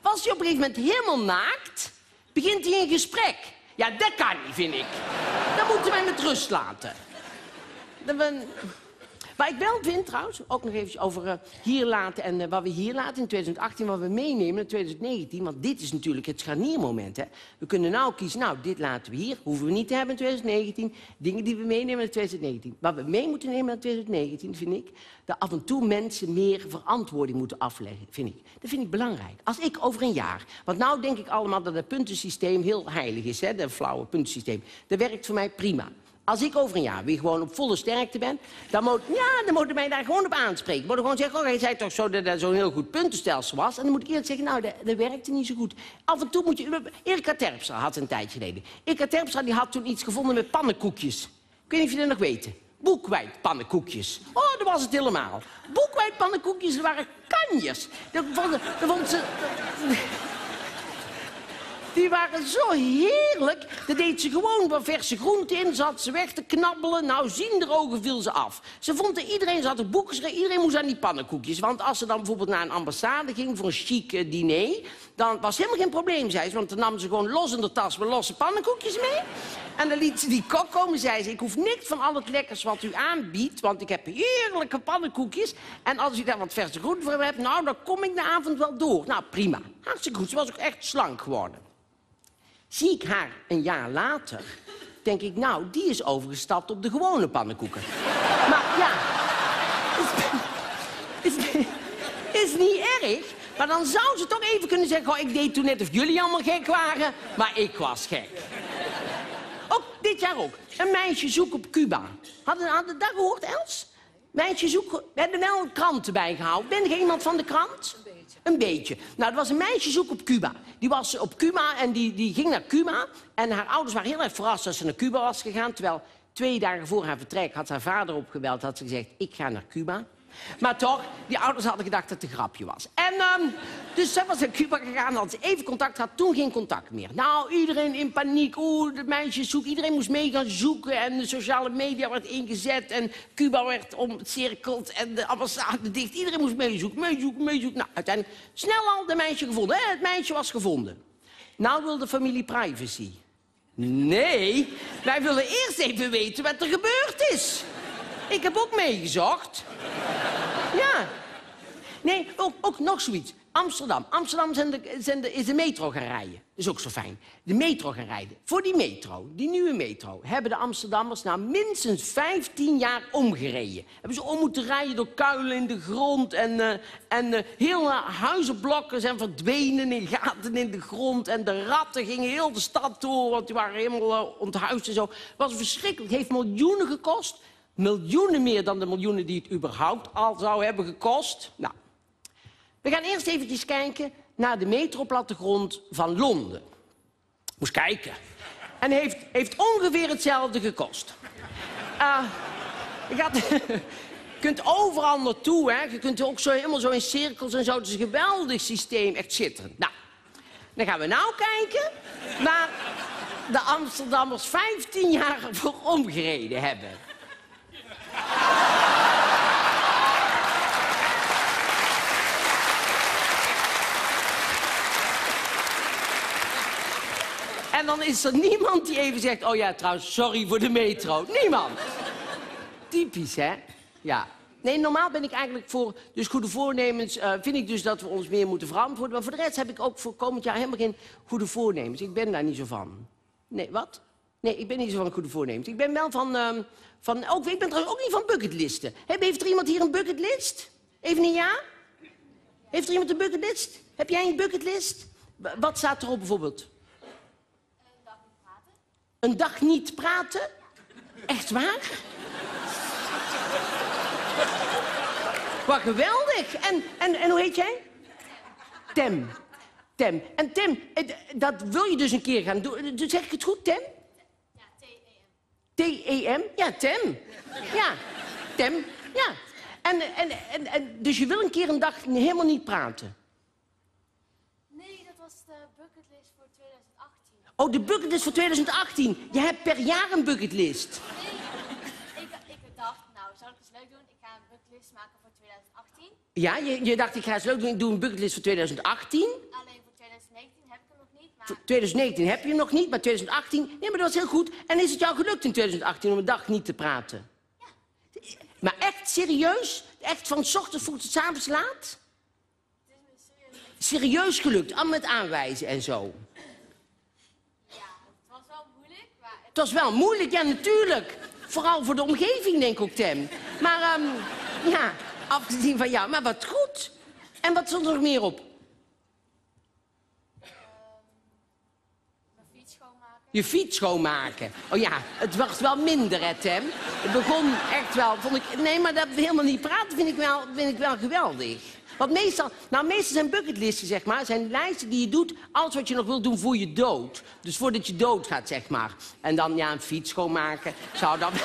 [SPEAKER 1] Was hij op een gegeven moment helemaal naakt, begint hij een gesprek. Ja, dat kan niet, vind ik. Dat moeten wij met rust laten. Dat we... Maar ik wel vind trouwens, ook nog even over uh, hier laten en uh, wat we hier laten in 2018, wat we meenemen in 2019. Want dit is natuurlijk het scharniermoment. Hè. We kunnen nou kiezen, nou, dit laten we hier, hoeven we niet te hebben in 2019. Dingen die we meenemen in 2019. Wat we mee moeten nemen in 2019, vind ik, dat af en toe mensen meer verantwoording moeten afleggen, vind ik. Dat vind ik belangrijk. Als ik over een jaar, want nou denk ik allemaal dat het puntensysteem heel heilig is, hè, dat flauwe puntensysteem. Dat werkt voor mij prima. Als ik over een jaar weer gewoon op volle sterkte ben, dan moet, ja, dan moeten mij daar gewoon op aanspreken. Moeten gewoon zeggen, oh, hij zei toch zo dat dat zo'n heel goed puntenstelsel was. En dan moet ik eerlijk zeggen, nou, dat, dat werkte niet zo goed. Af en toe moet je... Erika Terpstra had een tijdje geleden. Erika Terpstra die had toen iets gevonden met pannenkoekjes. Ik weet niet of jullie dat nog weten. Boekwijdpannenkoekjes. Oh, dat was het helemaal. Boekwijdpannenkoekjes, dat waren kanjes. Dat vond, dat vond ze... Die waren zo heerlijk. Dat deed ze gewoon wat verse groente in. Zat ze weg te knabbelen. Nou, zien de ogen viel ze af. Ze vond dat iedereen zat op boeken geschreven. Iedereen moest aan die pannenkoekjes. Want als ze dan bijvoorbeeld naar een ambassade ging voor een chic eh, diner... dan was helemaal geen probleem, zei ze. Want dan nam ze gewoon los in de tas met losse pannenkoekjes mee. En dan liet ze die kok komen, zei ze... ik hoef niks van al het lekkers wat u aanbiedt... want ik heb heerlijke pannenkoekjes. En als u daar wat verse groente voor hebt... nou, dan kom ik de avond wel door. Nou, prima. Hartstikke goed. Ze was ook echt slank geworden. Zie ik haar een jaar later, denk ik, nou, die is overgestapt op de gewone pannenkoeken. maar ja, is, is, niet erg. Maar dan zou ze toch even kunnen zeggen, ik deed toen net of jullie allemaal gek waren, maar ik was gek. Ook dit jaar ook. Een meisje zoek op Cuba. Hadden, hadden dat gehoord, Els? Meisje zoek... We hebben wel een krant erbij gehaald. Ben je iemand van de krant? Een beetje. Nou, er was een meisje zoek op Cuba. Die was op Cuba en die, die ging naar Cuba. En haar ouders waren heel erg verrast dat ze naar Cuba was gegaan. Terwijl twee dagen voor haar vertrek had haar vader opgebeld. Had ze gezegd, ik ga naar Cuba. Maar toch, die ouders hadden gedacht dat het een grapje was. En um, dus ze was naar Cuba gegaan, had ze even contact gehad, toen geen contact meer. Nou, iedereen in paniek, oeh, de meisjes zoeken. Iedereen moest mee gaan zoeken en de sociale media werd ingezet en Cuba werd omcirkeld en de ambassade dicht. Iedereen moest meezoeken, meezoeken, meezoeken. Nou, uiteindelijk snel al de meisje gevonden. Hè? Het meisje was gevonden. Nou wil de familie privacy. Nee, wij willen eerst even weten wat er gebeurd is. Ik heb ook meegezocht. Ja. Nee, ook, ook nog zoiets. Amsterdam. Amsterdam zijn de, is de metro gaan rijden. Dat is ook zo fijn. De metro gaan rijden. Voor die metro, die nieuwe metro, hebben de Amsterdammers nou minstens 15 jaar omgereden. Hebben ze om moeten rijden door kuilen in de grond. En, uh, en uh, hele huizenblokken zijn verdwenen in gaten in de grond. En de ratten gingen heel de stad door, want die waren helemaal onthuisd en zo. Het was verschrikkelijk. Het heeft miljoenen gekost. Miljoenen meer dan de miljoenen die het überhaupt al zou hebben gekost. Nou, we gaan eerst eventjes kijken naar de metroplattegrond van Londen. Moest kijken. En heeft, heeft ongeveer hetzelfde gekost. Uh, <laughs> je, kunt overal naartoe, hè. Je kunt ook zo, helemaal zo in cirkels en zo. Het is een geweldig systeem, echt schitterend. Nou, dan gaan we nou kijken waar de Amsterdammers 15 jaar voor omgereden hebben. En dan is er niemand die even zegt, oh ja, trouwens, sorry voor de metro. Niemand. Typisch, hè? Ja. Nee, normaal ben ik eigenlijk voor dus goede voornemens... Eh, vind ik dus dat we ons meer moeten verantwoorden. Maar voor de rest heb ik ook voor komend jaar helemaal geen goede voornemens. Ik ben daar niet zo van. Nee, wat? Nee, ik ben niet zo van goede voornemens. Ik ben wel van... ehm, van ook, ik ben trouwens ook niet van bucketlisten. Heeft er iemand hier een bucketlist? Even een ja? Heeft er iemand een bucketlist? Heb jij een bucketlist? Wat staat erop bijvoorbeeld?
[SPEAKER 2] Een dag niet praten.
[SPEAKER 1] Een dag niet praten? Echt waar? Wat geweldig. En, en, en hoe heet jij? Tem. Tem. En Tem, eh, dat wil je dus een keer gaan doen. Zeg ik het goed, Tem?
[SPEAKER 2] T-E-M.
[SPEAKER 1] Ja, Tem. Ja, Tem. Ja. En, en, en, en, dus je wil een keer een dag helemaal niet praten?
[SPEAKER 2] Nee, dat was de bucketlist voor 2018.
[SPEAKER 1] Oh, de bucketlist voor 2018. Je hebt per jaar een bucketlist.
[SPEAKER 2] Nee, ik, ik dacht, nou, zou ik eens leuk doen? Ik ga een bucketlist maken voor 2018.
[SPEAKER 1] Ja, je, je dacht, ik ga eens leuk doen. Ik doe een bucketlist voor 2018.
[SPEAKER 2] Alleen voor 2019 heb ik hem nog niet. Maar
[SPEAKER 1] Voor 2019 heb je hem nog niet, maar 2018... Nee, maar dat was heel goed. En is het jou gelukt in 2018 om een dag niet te praten? Maar echt serieus? Echt van 's ochtends vroeg tot 's avonds laat?
[SPEAKER 2] serieus.
[SPEAKER 1] gelukt, al met aanwijzen en zo.
[SPEAKER 2] Ja, het was wel moeilijk, maar het
[SPEAKER 1] Het was wel moeilijk, ja, natuurlijk. Vooral voor de omgeving, denk ik ook, Tem. Maar, ehm, ja, afgezien van jou. Maar wat goed. En wat stond er nog meer op?
[SPEAKER 2] mijn fiets schoonmaken.
[SPEAKER 1] Je fiets schoonmaken. Oh ja, het was wel minder, hè, Tem. Het begon echt wel, vond ik... Nee, maar dat helemaal niet praten vind ik wel, vind ik wel geweldig. Want meestal, nou meestal zijn bucketlisten, zeg maar, zijn lijsten die je doet, alles wat je nog wilt doen voor je dood. Dus voordat je doodgaat, zeg maar. En dan, ja, een fiets schoonmaken, zou dan... <laughs>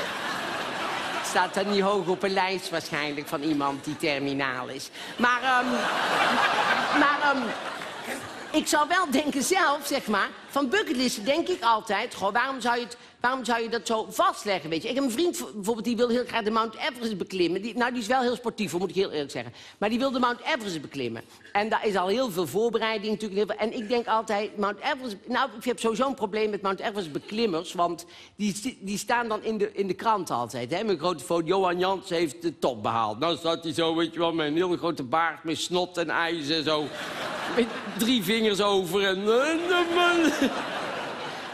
[SPEAKER 1] Staat dan niet hoog op een lijst waarschijnlijk van iemand die terminaal is. Maar, ehm, maar, ehm, ik zou wel denken zelf, zeg maar, van bucketlisten denk ik altijd... Goh, waarom, zou je het, waarom zou je dat zo vastleggen, weet je? Ik heb een vriend bijvoorbeeld, die wil heel graag de Mount Everest beklimmen. Die, nou, die is wel heel sportief, moet ik heel eerlijk zeggen. Maar die wil de Mount Everest beklimmen. En daar is al heel veel voorbereiding natuurlijk. heel veel- En ik denk altijd, Mount Everest... Nou, ik heb sowieso een probleem met Mount Everest beklimmers... want die, die staan dan in de, in de krant altijd, hè? Een grote foto, Johan Jans heeft de top behaald. Nou staat hij zo, weet je wel, met een hele grote baard... met snot en ijs en zo. Met drie vingers over en...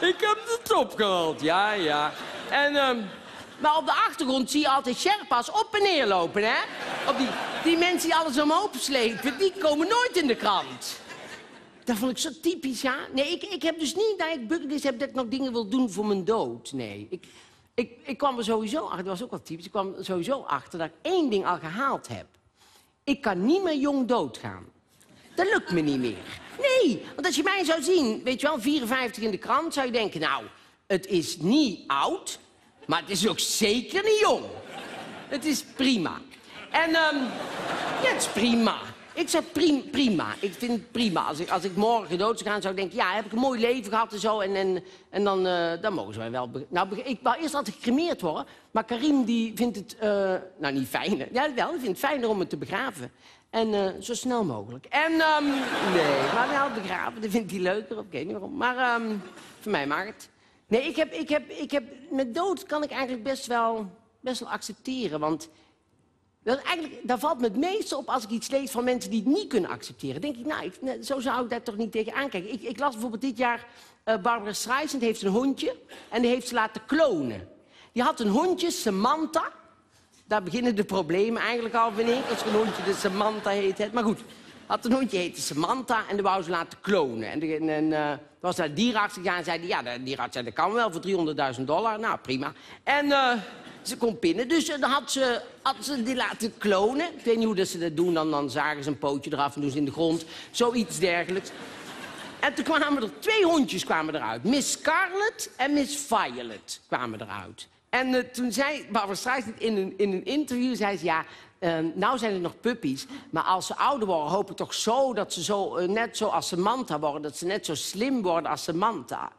[SPEAKER 1] Ik heb de top gehaald, ja, ja. En, ehm, maar op de achtergrond zie je altijd Sherpa's op en neer lopen, hè? Op die, die mensen die alles omhoog slepen, die komen nooit in de krant. Dat vond ik zo typisch, ja. Nee, ik, ik heb dus niet dat ik bucketlist heb dat ik nog dingen wil doen voor mijn dood. Nee, ik, ik, ik kwam er sowieso achter, dat was ook wel typisch, ik kwam er sowieso achter dat ik één ding al gehaald heb. Ik kan niet meer jong doodgaan. Dat lukt me niet meer. Nee, want als je mij zou zien, weet je wel, 54 in de krant, zou je denken, nou, het is niet oud, maar het is ook zeker niet jong. Het is prima. En, ehm ja, het is prima. Ik zeg prim- prima. Ik vind het prima. Als ik, als ik morgen dood zou gaan, zou ik denken, ja, heb ik een mooi leven gehad en zo. En, en, en dan, eh, dan mogen ze mij wel... Nou, ik wou eerst altijd gecremeerd worden. Maar Karim, die vindt het, eh, nou, niet fijner. Ja, wel, vindt het fijner om me te begraven. En eh, zo snel mogelijk. En, ehm, nee, maar wel begraven. Dat vindt hij leuker. Ik weet niet waarom. Maar ehm, voor mij mag het. Nee, ik heb, ik heb, ik heb, met dood kan ik eigenlijk best wel, best wel accepteren. Want eigenlijk, daar valt me het meeste op als ik iets lees van mensen die het niet kunnen accepteren. denk ik, nou, nee, zo zou ik daar toch niet tegen aankijken. Ik, ik las bijvoorbeeld dit jaar, eh, Barbara Streisand heeft een hondje en die heeft ze laten klonen. Die had een hondje, Samantha. Daar beginnen de problemen eigenlijk al, vind ik. Als een hondje de Samantha heet. hè. Maar goed, had een hondje heette Samantha en die wou ze laten klonen. En, de- en, eh, was naar de gegaan en zei ja, de dierenarts zei, dat kan wel voor 300.000 dollar. Nou, prima. En eh, ze kon pinnen, dus eh, dan had ze, had ze die laten klonen. Ik weet niet hoe dat ze dat doen, dan, zagen ze een pootje eraf en doen ze in de grond. Zoiets dergelijks. En toen kwamen er twee hondjes kwamen eruit. Miss Scarlet en Miss Violet kwamen eruit. En eh, toen zei Barbara Streisand in een, in een interview, zei ze, ja, eh, nou zijn het nog puppies, maar als ze ouder worden, hoop ik toch zo dat ze zo, eh, net zo als Samantha worden, dat ze net zo slim worden als Samantha.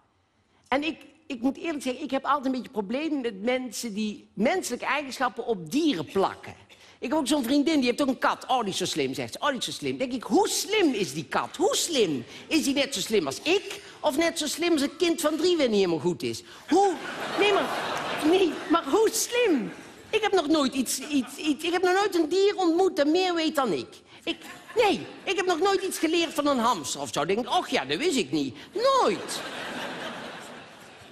[SPEAKER 1] En ik, ik moet eerlijk zeggen, ik heb altijd een beetje problemen met mensen die menselijke eigenschappen op dieren plakken. Ik heb ook zo'n vriendin, die heeft ook een kat. Oh, is zo slim, zegt ze. Oh, is zo slim. denk ik, hoe slim is die kat? Hoe slim? Is die net zo slim als ik? Of net zo slim als een kind van drie, wanneer niet helemaal goed is? Hoe... Nee, maar... Nee, maar hoe slim? Ik heb nog nooit iets, iets, iets... Ik heb nog nooit een dier ontmoet dat meer weet dan ik. Ik... Nee, ik heb nog nooit iets geleerd van een hamster of zo. denk ik, och ja, dat wist ik niet. Nooit.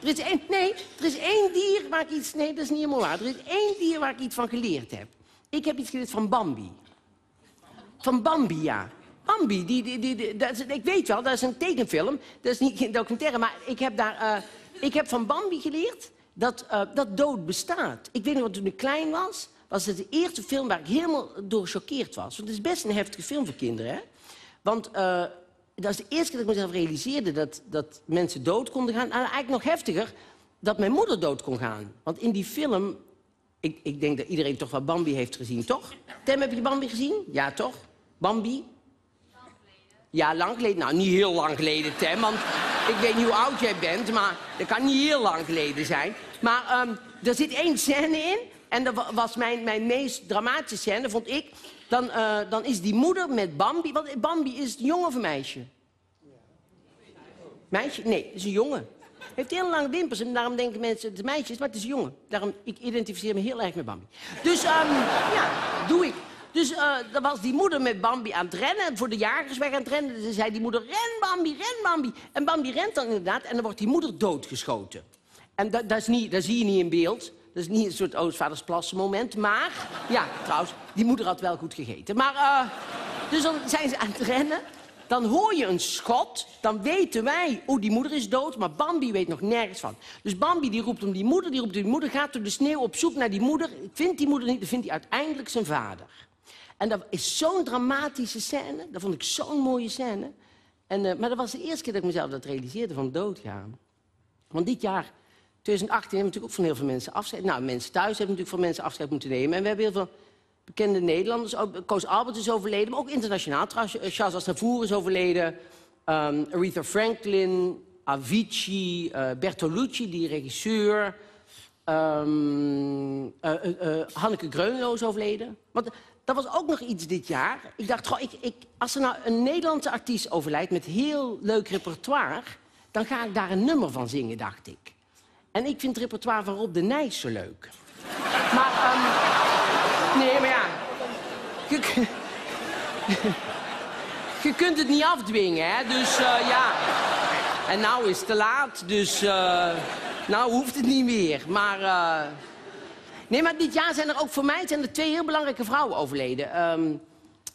[SPEAKER 1] Er is één, nee, er is één dier waar ik iets... Nee, dat is niet helemaal waar. Er is één dier waar ik iets van geleerd heb. Ik heb iets geleerd van Bambi. Van Bambi, ja. Bambi, die, die, dat ik weet wel, dat is een tekenfilm. Dat is niet geen documentaire, maar ik heb, daar, uh, ik heb van Bambi geleerd dat, uh, dat dood bestaat. Ik weet nog, toen ik klein was, was het de eerste film waar ik helemaal door gechoqueerd was. Want het is best een heftige film voor kinderen, hè? Want uh, dat is de eerste keer dat ik mezelf realiseerde dat, dat mensen dood konden gaan. En eigenlijk nog heftiger, dat mijn moeder dood kon gaan. Want in die film, ik, ik denk dat iedereen toch wel Bambi heeft gezien, toch? Tem, heb je Bambi gezien? Ja, toch? Bambi?
[SPEAKER 2] Lang.
[SPEAKER 1] Ja, lang geleden. Nou, niet heel lang geleden, Tem, want ik weet niet hoe oud jij bent, maar dat kan niet heel lang geleden zijn. Maar um, er zit één scène in, en dat was mijn, mijn meest dramatische scène, vond ik. Dan, uh, dan is die moeder met Bambi. Want Bambi is het jongen of een meisje? Meisje? Nee, het is een jongen. Heeft heel lange wimpers en daarom denken mensen het is een meisje, maar het is jongen. Daarom, ik identificeer me heel erg met Bambi. Dus, um, ja, doe ik. Dus uh, dan was die moeder met Bambi aan het rennen. En voor de jagers weg aan het rennen. Dus zei die moeder, ren Bambi, ren Bambi. En Bambi rent dan inderdaad en dan wordt die moeder doodgeschoten. En dat, dat, is niet, dat zie je niet in beeld. Dat is niet een soort Oostvadersplassen moment. Maar, ja, trouwens, die moeder had wel goed gegeten. Maar, uh, dus dan zijn ze aan het rennen. Dan hoor je een schot, dan weten wij, oh, die moeder is dood, maar Bambi weet nog nergens van. Dus Bambi die roept om die moeder, die roept om die moeder, gaat door de sneeuw op zoek naar die moeder. Vindt die moeder niet, dan vindt hij uiteindelijk zijn vader. En dat is zo'n dramatische scène, dat vond ik zo'n mooie scène. En, uh, maar dat was de eerste keer dat ik mezelf dat realiseerde van doodgaan. Want dit jaar 2018 hebben we natuurlijk ook van heel veel mensen afscheid. Nou, mensen thuis hebben natuurlijk van mensen afscheid moeten nemen. En we hebben heel veel bekende Nederlanders. Ook, Koos Albert is overleden, maar ook internationaal. Trouwens, Charles Aznavour is overleden. Um, Aretha Franklin, Avicii, uh, Bertolucci, die regisseur. Uh, uh, Hanneke Greunlo is overleden. Want dat was ook nog iets dit jaar. Ik dacht, ik, ik, als er nou een Nederlandse artiest overlijdt met heel leuk repertoire... dan ga ik daar een nummer van zingen, dacht ik. En ik vind het repertoire van Rob de Nijs zo leuk. Maar, um, nee. <laughs> Je, kunt het niet afdwingen, hè. Dus, uh, ja. En nou is het te laat, dus... Uh, nou hoeft het niet meer. Maar... Uh, nee, maar dit jaar zijn er ook voor mij twee heel belangrijke vrouwen overleden. Um,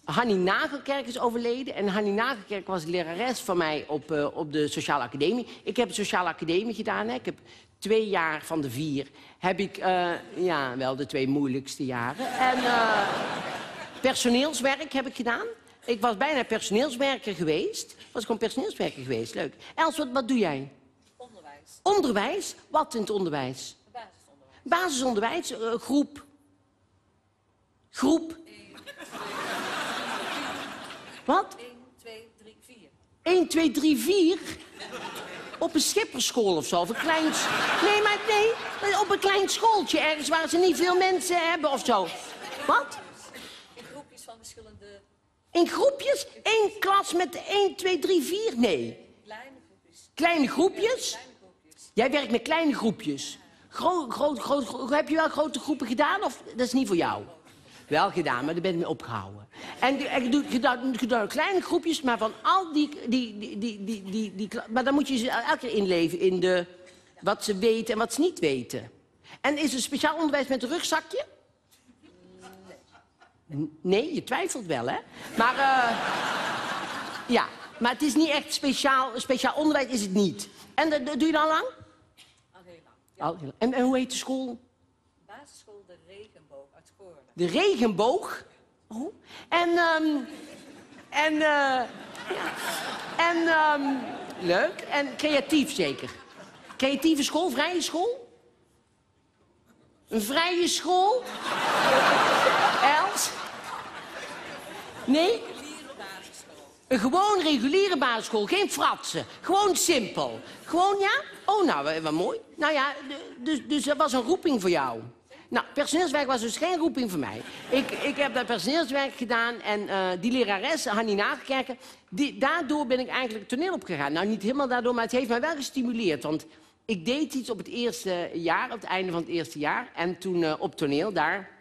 [SPEAKER 1] Hannie Nagelkerk is overleden. En Hannie Nagelkerk was lerares van mij op, op de Sociale Academie. Ik heb de Sociale Academie gedaan. Hè. Ik heb twee jaar van de vier heb ik, ja, wel de twee moeilijkste jaren. En personeelswerk heb ik gedaan. Ik was bijna personeelswerker geweest. Was gewoon personeelswerker geweest, leuk. Els, wat, wat doe jij?
[SPEAKER 3] Onderwijs.
[SPEAKER 1] Onderwijs? Wat in het onderwijs?
[SPEAKER 3] Basisonderwijs.
[SPEAKER 1] Basisonderwijs, uh, groep. Groep. Wat?
[SPEAKER 3] 1, 2, 3, 4.
[SPEAKER 1] 1, 2, 3, 4? Op een schipperschool of zo, of een klein... Nee, maar nee, op een klein schooltje ergens waar ze niet veel mensen hebben of zo. Wat?
[SPEAKER 3] In groepjes van verschillende...
[SPEAKER 1] In groepjes? Eén klas met 1, 2, 3, 4? Nee.
[SPEAKER 3] Kleine groepjes.
[SPEAKER 1] Kleine groepjes? Jij werkt met kleine groepjes. Groot, groot, groot, heb je wel grote groepen gedaan of dat is niet voor jou? Wel gedaan, maar daar ben ik mee opgehouden. En je doet, kleine groepjes, maar van al die, die, die, die, die, die, die... Maar dan moet je ze elke keer inleven in de, wat ze weten en wat ze niet weten. En is er speciaal onderwijs met een rugzakje? Nee, je twijfelt wel, hè? Maar, uh, ja, maar het is niet echt speciaal, speciaal onderwijs is het niet. En dat, doe je dan lang?
[SPEAKER 3] Al heel lang. Ja.
[SPEAKER 1] Al heel lang. En, en hoe heet de school?
[SPEAKER 3] Basisschool De Regenboog uit Goorlen.
[SPEAKER 1] De regenboog. Oh. En, um, en, uh, ja. En, um, leuk. En creatief zeker. Creatieve school, vrije school? Een vrije school? Els? Nee? Een gewoon reguliere basisschool, geen fratsen. Gewoon simpel. Gewoon, ja? Oh, nou, wat mooi. Nou ja, dus, dus dat was een roeping voor jou. Nou, personeelswerk was dus geen roeping voor mij. Ik, ik heb dat personeelswerk gedaan en eh, die lerares, Hannie Nagekerken... Die, daardoor ben ik eigenlijk toneel opgegaan. Nou, niet helemaal daardoor, maar het heeft mij wel gestimuleerd. Want ik deed iets op het eerste jaar, op het einde van het eerste jaar. En toen eh, op toneel daar.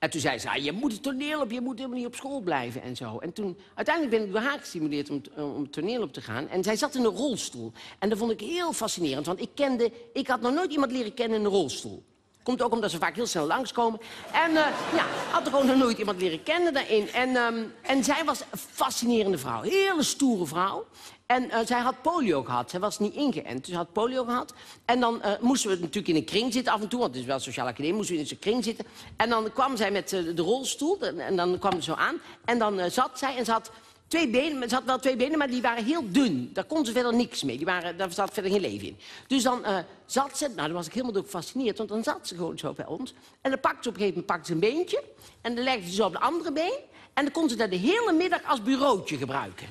[SPEAKER 1] En toen zei ze, ah, je moet het toneel op, je moet helemaal niet op school blijven en zo. En toen, uiteindelijk ben ik door haar gestimuleerd om, uh, om toneel op te gaan. En zij zat in een rolstoel. En dat vond ik heel fascinerend, want ik kende, ik had nog nooit iemand leren kennen in een rolstoel. Komt ook omdat ze vaak heel snel langskomen. En uh, ja, had er gewoon nog nooit iemand leren kennen daarin. En, um, en zij was een fascinerende vrouw. Hele stoere vrouw. En uh, zij had polio gehad. Zij was niet ingeënt, dus ze had polio gehad. En dan uh, moesten we natuurlijk in een kring zitten af en toe, want het is wel sociaal academie, moesten we in een kring zitten. En dan kwam zij met uh, de rolstoel, en, dan kwam ze zo aan. En dan zat zij en ze had twee benen, ze had wel twee benen, maar die waren heel dun. Daar kon ze verder niks mee, die waren, daar zat verder geen leven in. Dus dan zat ze, nou dan was ik helemaal door gefascineerd, want dan zat ze gewoon zo bij ons. En dan pakte ze op een gegeven moment pakte ze een beentje, en dan legde ze op het andere been. En dan kon ze dat de hele middag als bureautje gebruiken.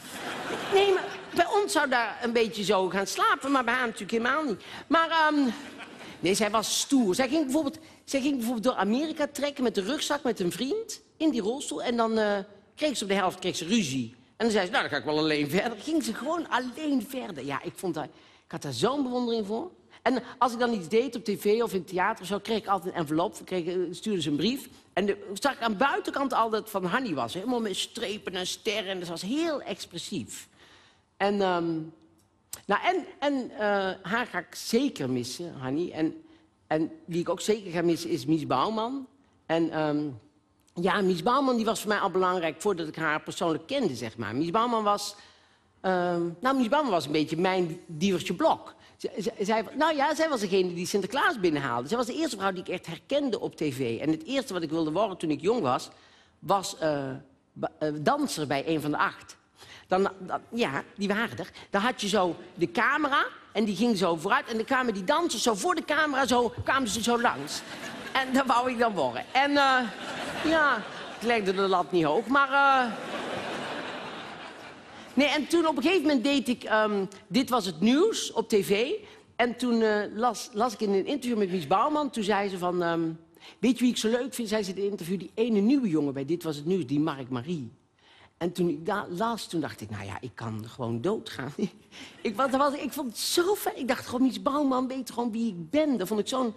[SPEAKER 1] Nee, maar bij ons zou daar een beetje zo gaan slapen, maar bij haar natuurlijk helemaal niet. Maar, um, nee, zij was stoer. Zij ging, bijvoorbeeld, zij ging bijvoorbeeld door Amerika trekken met de rugzak met een vriend in die rolstoel. En dan uh, kreeg ze op de helft kreeg ze ruzie. En dan zei ze, nou, dan ga ik wel alleen verder. Ging ze gewoon alleen verder. Ja, ik, vond dat, ik had daar zo'n bewondering voor. En als ik dan iets deed op tv of in het theater zo, kreeg ik altijd een envelop. Kreeg, stuurde ze een brief. En de, zag ik aan de buitenkant al dat van Hanny was. Helemaal met strepen en sterren. En dat was heel expressief. En, um, nou, en, en uh, haar ga ik zeker missen, Hanny. En, en wie ik ook zeker ga missen is Mies Bouwman. En um, ja, Mies Bouwman die was voor mij al belangrijk voordat ik haar persoonlijk kende, zeg maar. Mies Bouwman was... Um, nou, Mies Bouwman was een beetje mijn dievertje blok. Zij, nou ja, zij was degene die Sinterklaas binnenhaalde. Zij was de eerste vrouw die ik echt herkende op tv. En het eerste wat ik wilde worden toen ik jong was... was uh, uh, danser bij een van de acht. Dan, ja, die waren er. Dan had je zo de camera en die ging zo vooruit. En dan kwamen die dansers zo voor de camera, zo kwamen ze zo langs. En dat wou ik dan worden. En uh, ja, ik legde de lat niet hoog, maar... Uh... Nee, en toen op een gegeven moment deed ik... Um, dit was het nieuws op tv. En toen uh, las, las ik in een interview met Mies Bouwman. Toen zei ze van... Um, weet je wie ik zo leuk vind? Zei ze in het interview. Die ene nieuwe jongen bij Dit Was Het Nieuws, die Mark Marie. En toen ik dat las, toen dacht ik, nou ja, ik kan gewoon doodgaan. <laughs> ik, wat, ik vond het zo fijn. Ik dacht gewoon, Mies Bouwman weet gewoon wie ik ben. Dat vond ik zo'n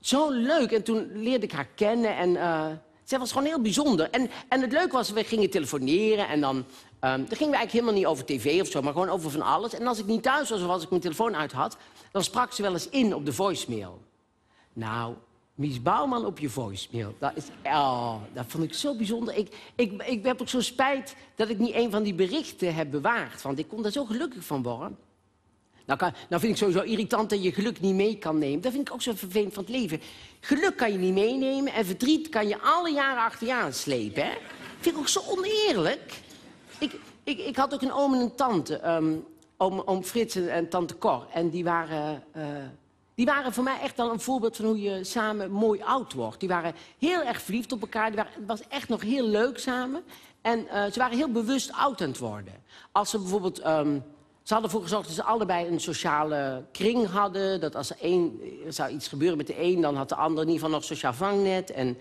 [SPEAKER 1] zo leuk. En toen leerde ik haar kennen en uh, zij was gewoon heel bijzonder. En, en het leuke was, we gingen telefoneren en dan... Um, dan gingen we eigenlijk helemaal niet over tv of zo, maar gewoon over van alles. En als ik niet thuis was of als ik mijn telefoon uit had... dan sprak ze wel eens in op de voicemail. Nou, Mies Bouwman op je voicemail. Dat, is, oh, dat vond ik zo bijzonder. Ik, ik, ik heb ook zo spijt dat ik niet een van die berichten heb bewaard. Want ik kon daar zo gelukkig van worden. Nou, kan, nou vind ik sowieso irritant dat je geluk niet mee kan nemen. Dat vind ik ook zo vervelend van het leven. Geluk kan je niet meenemen en verdriet kan je alle jaren achter je aanslepen. Hè? vind ik ook zo oneerlijk. Ik, ik, ik had ook een oom en een tante. Um, oom, oom Frits en, tante Cor. En die waren... Uh, die waren voor mij echt al een voorbeeld van hoe je samen mooi oud wordt. Die waren heel erg verliefd op elkaar. Die waren, het was echt nog heel leuk samen. En uh, ze waren heel bewust oud aan het worden. Als ze bijvoorbeeld... Um, ze hadden ervoor gezorgd dat ze allebei een sociale kring hadden. Dat als er, één, er zou iets gebeuren met de een, dan had de ander in ieder geval nog sociaal vangnet. En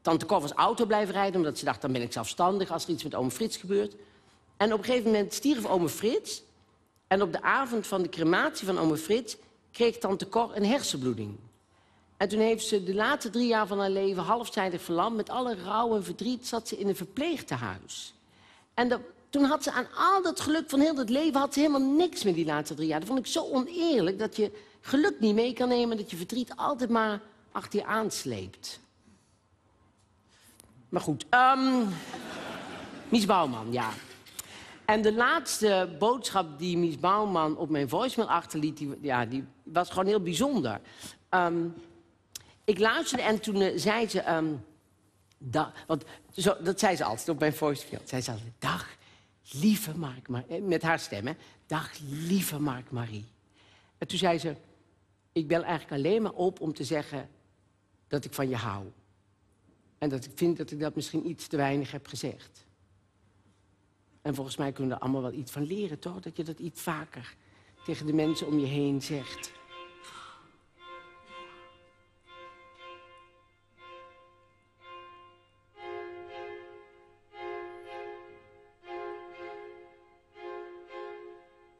[SPEAKER 1] tante was auto blijven rijden, omdat ze dacht, dan ben ik zelfstandig als er iets met oom Frits gebeurt. En op een gegeven moment stierf oom Frits. En op de avond van de crematie van oom Frits kreeg tante Cor een hersenbloeding. En toen heeft ze de laatste drie jaar van haar leven halfzijdig verlamd. Met alle rouw en verdriet zat ze in een verpleegtehuis. En dat, toen had ze aan al dat geluk van heel het leven had helemaal niks meer die laatste drie jaar. Dat vond ik zo oneerlijk dat je geluk niet mee kan nemen... dat je verdriet altijd maar achter je aansleept. Maar goed, um, Mies Bouwman, ja. En de laatste boodschap die Mies Bouwman op mijn voicemail achterliet... die, ja, die was gewoon heel bijzonder. Um, ik luisterde en toen uh, zei ze... Da, want zo, dat zei ze altijd op mijn voicemail. Zei ze altijd, dag, lieve Mark... Mar met haar stem, hè. Dag, lieve Mark Marie. En toen zei ze... Ik bel eigenlijk alleen maar op om te zeggen dat ik van je hou. En dat ik vind dat ik dat misschien iets te weinig heb gezegd. En volgens mij kunnen we er allemaal wel iets van leren, toch? Dat je dat iets vaker tegen de mensen om je heen zegt.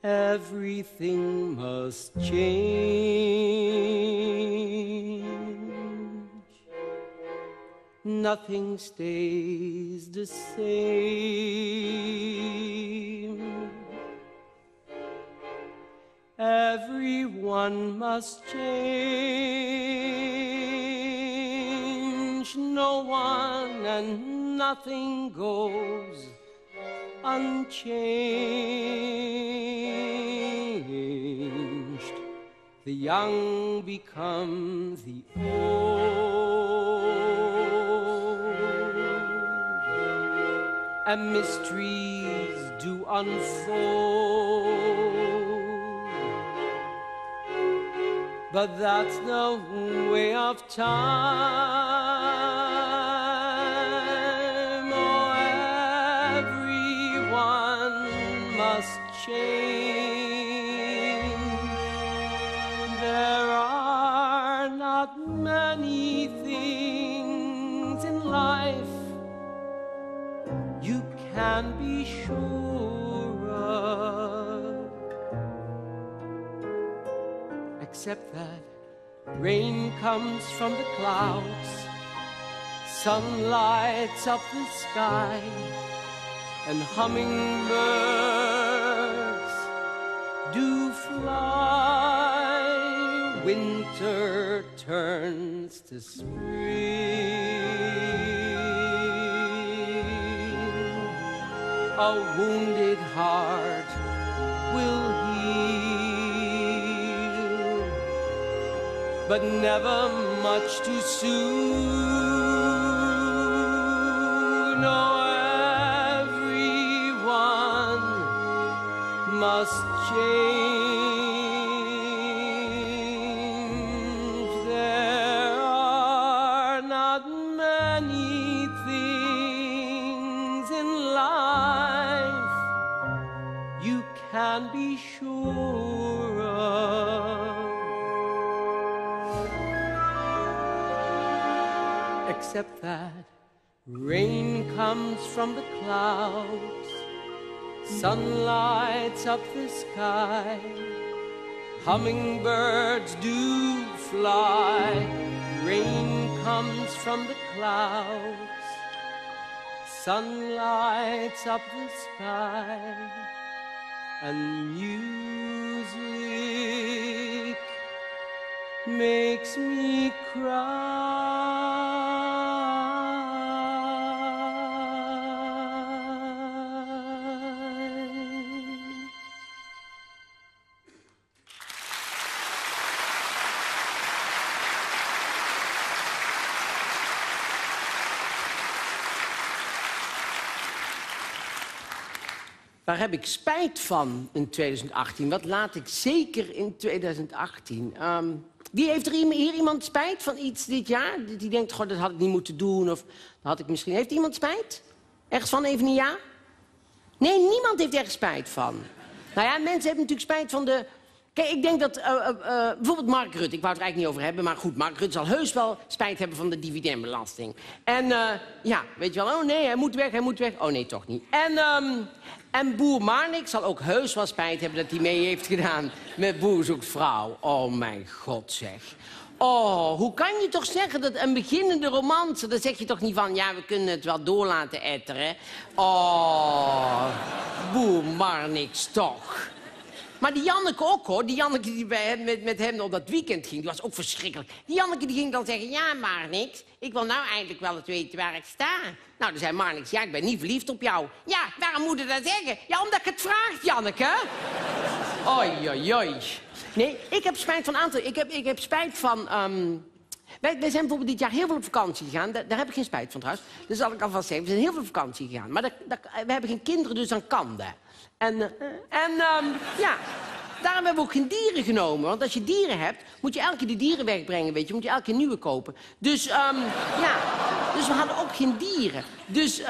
[SPEAKER 1] Everything must change. Nothing stays the same. Everyone must change. No one and nothing goes unchanged. The young become the old, and mysteries do unfold. But that's no way of time. Oh, everyone must change. Except that rain comes from the clouds, sun lights up the sky, and hummingbirds do fly. Winter turns to spring. A wounded heart but never much too soon. Oh, rain comes from the clouds Sun lights up the sky, hummingbirds do fly, rain comes from the clouds, sun lights up the sky, and music makes me cry. Heb ik spijt van in 2018? Wat laat ik zeker in 2018? Ehm, wie heeft er hier iemand spijt van iets dit jaar? Die die denkt, goh, dat had ik niet moeten doen. Of dat had ik misschien... Heeft iemand spijt? Ergens van even een ja? Nee, niemand heeft ergens spijt van. Nou ja, mensen hebben natuurlijk spijt van de... Kijk, ik denk dat eh, eh, eh, bijvoorbeeld Mark Rutte, ik wou het er eigenlijk niet over hebben, maar goed, Mark Rutte zal heus wel spijt hebben van de dividendbelasting. En ja, weet je wel, oh nee, hij moet weg, hij moet weg. Oh nee, toch niet. En, ehm, en Boer Marnik zal ook heus wel spijt hebben dat hij mee heeft gedaan met Boer zoekt vrouw. Oh mijn god zeg. Oh, hoe kan je toch zeggen dat een beginnende romance... dan zeg je toch niet van, ja, we kunnen het wel door laten etteren. Oh, Boer Marnix toch. Maar die Janneke ook, hoor. Die Janneke die bij hem, met, met hem op dat weekend ging, die was ook verschrikkelijk. Die Janneke die ging dan zeggen, ja, Marnix, ik wil nou eindelijk wel eens weten waar ik sta. Nou, dan zei Marnix, ja, ik ben niet verliefd op jou. Ja, waarom moet je dat zeggen? Ja, omdat ik het vraag, Janneke. <laughs> Oei, oei, oei. Nee, ik heb spijt van een aantal... Ik heb, ik heb spijt van... ehm, wij, wij zijn bijvoorbeeld dit jaar heel veel op vakantie gegaan. Daar, daar heb ik geen spijt van trouwens. Dat zal ik alvast zeggen. We zijn heel veel op vakantie gegaan. Maar dat- we hebben geen kinderen, dus dan kan dat. En, eh, en ehm, ja, daarom hebben we ook geen dieren genomen. Want als je dieren hebt, moet je elke keer die dieren wegbrengen, weet je. Moet je elke keer nieuwe kopen. Dus, ehm, ja, dus we hadden ook geen dieren. Dus, eh,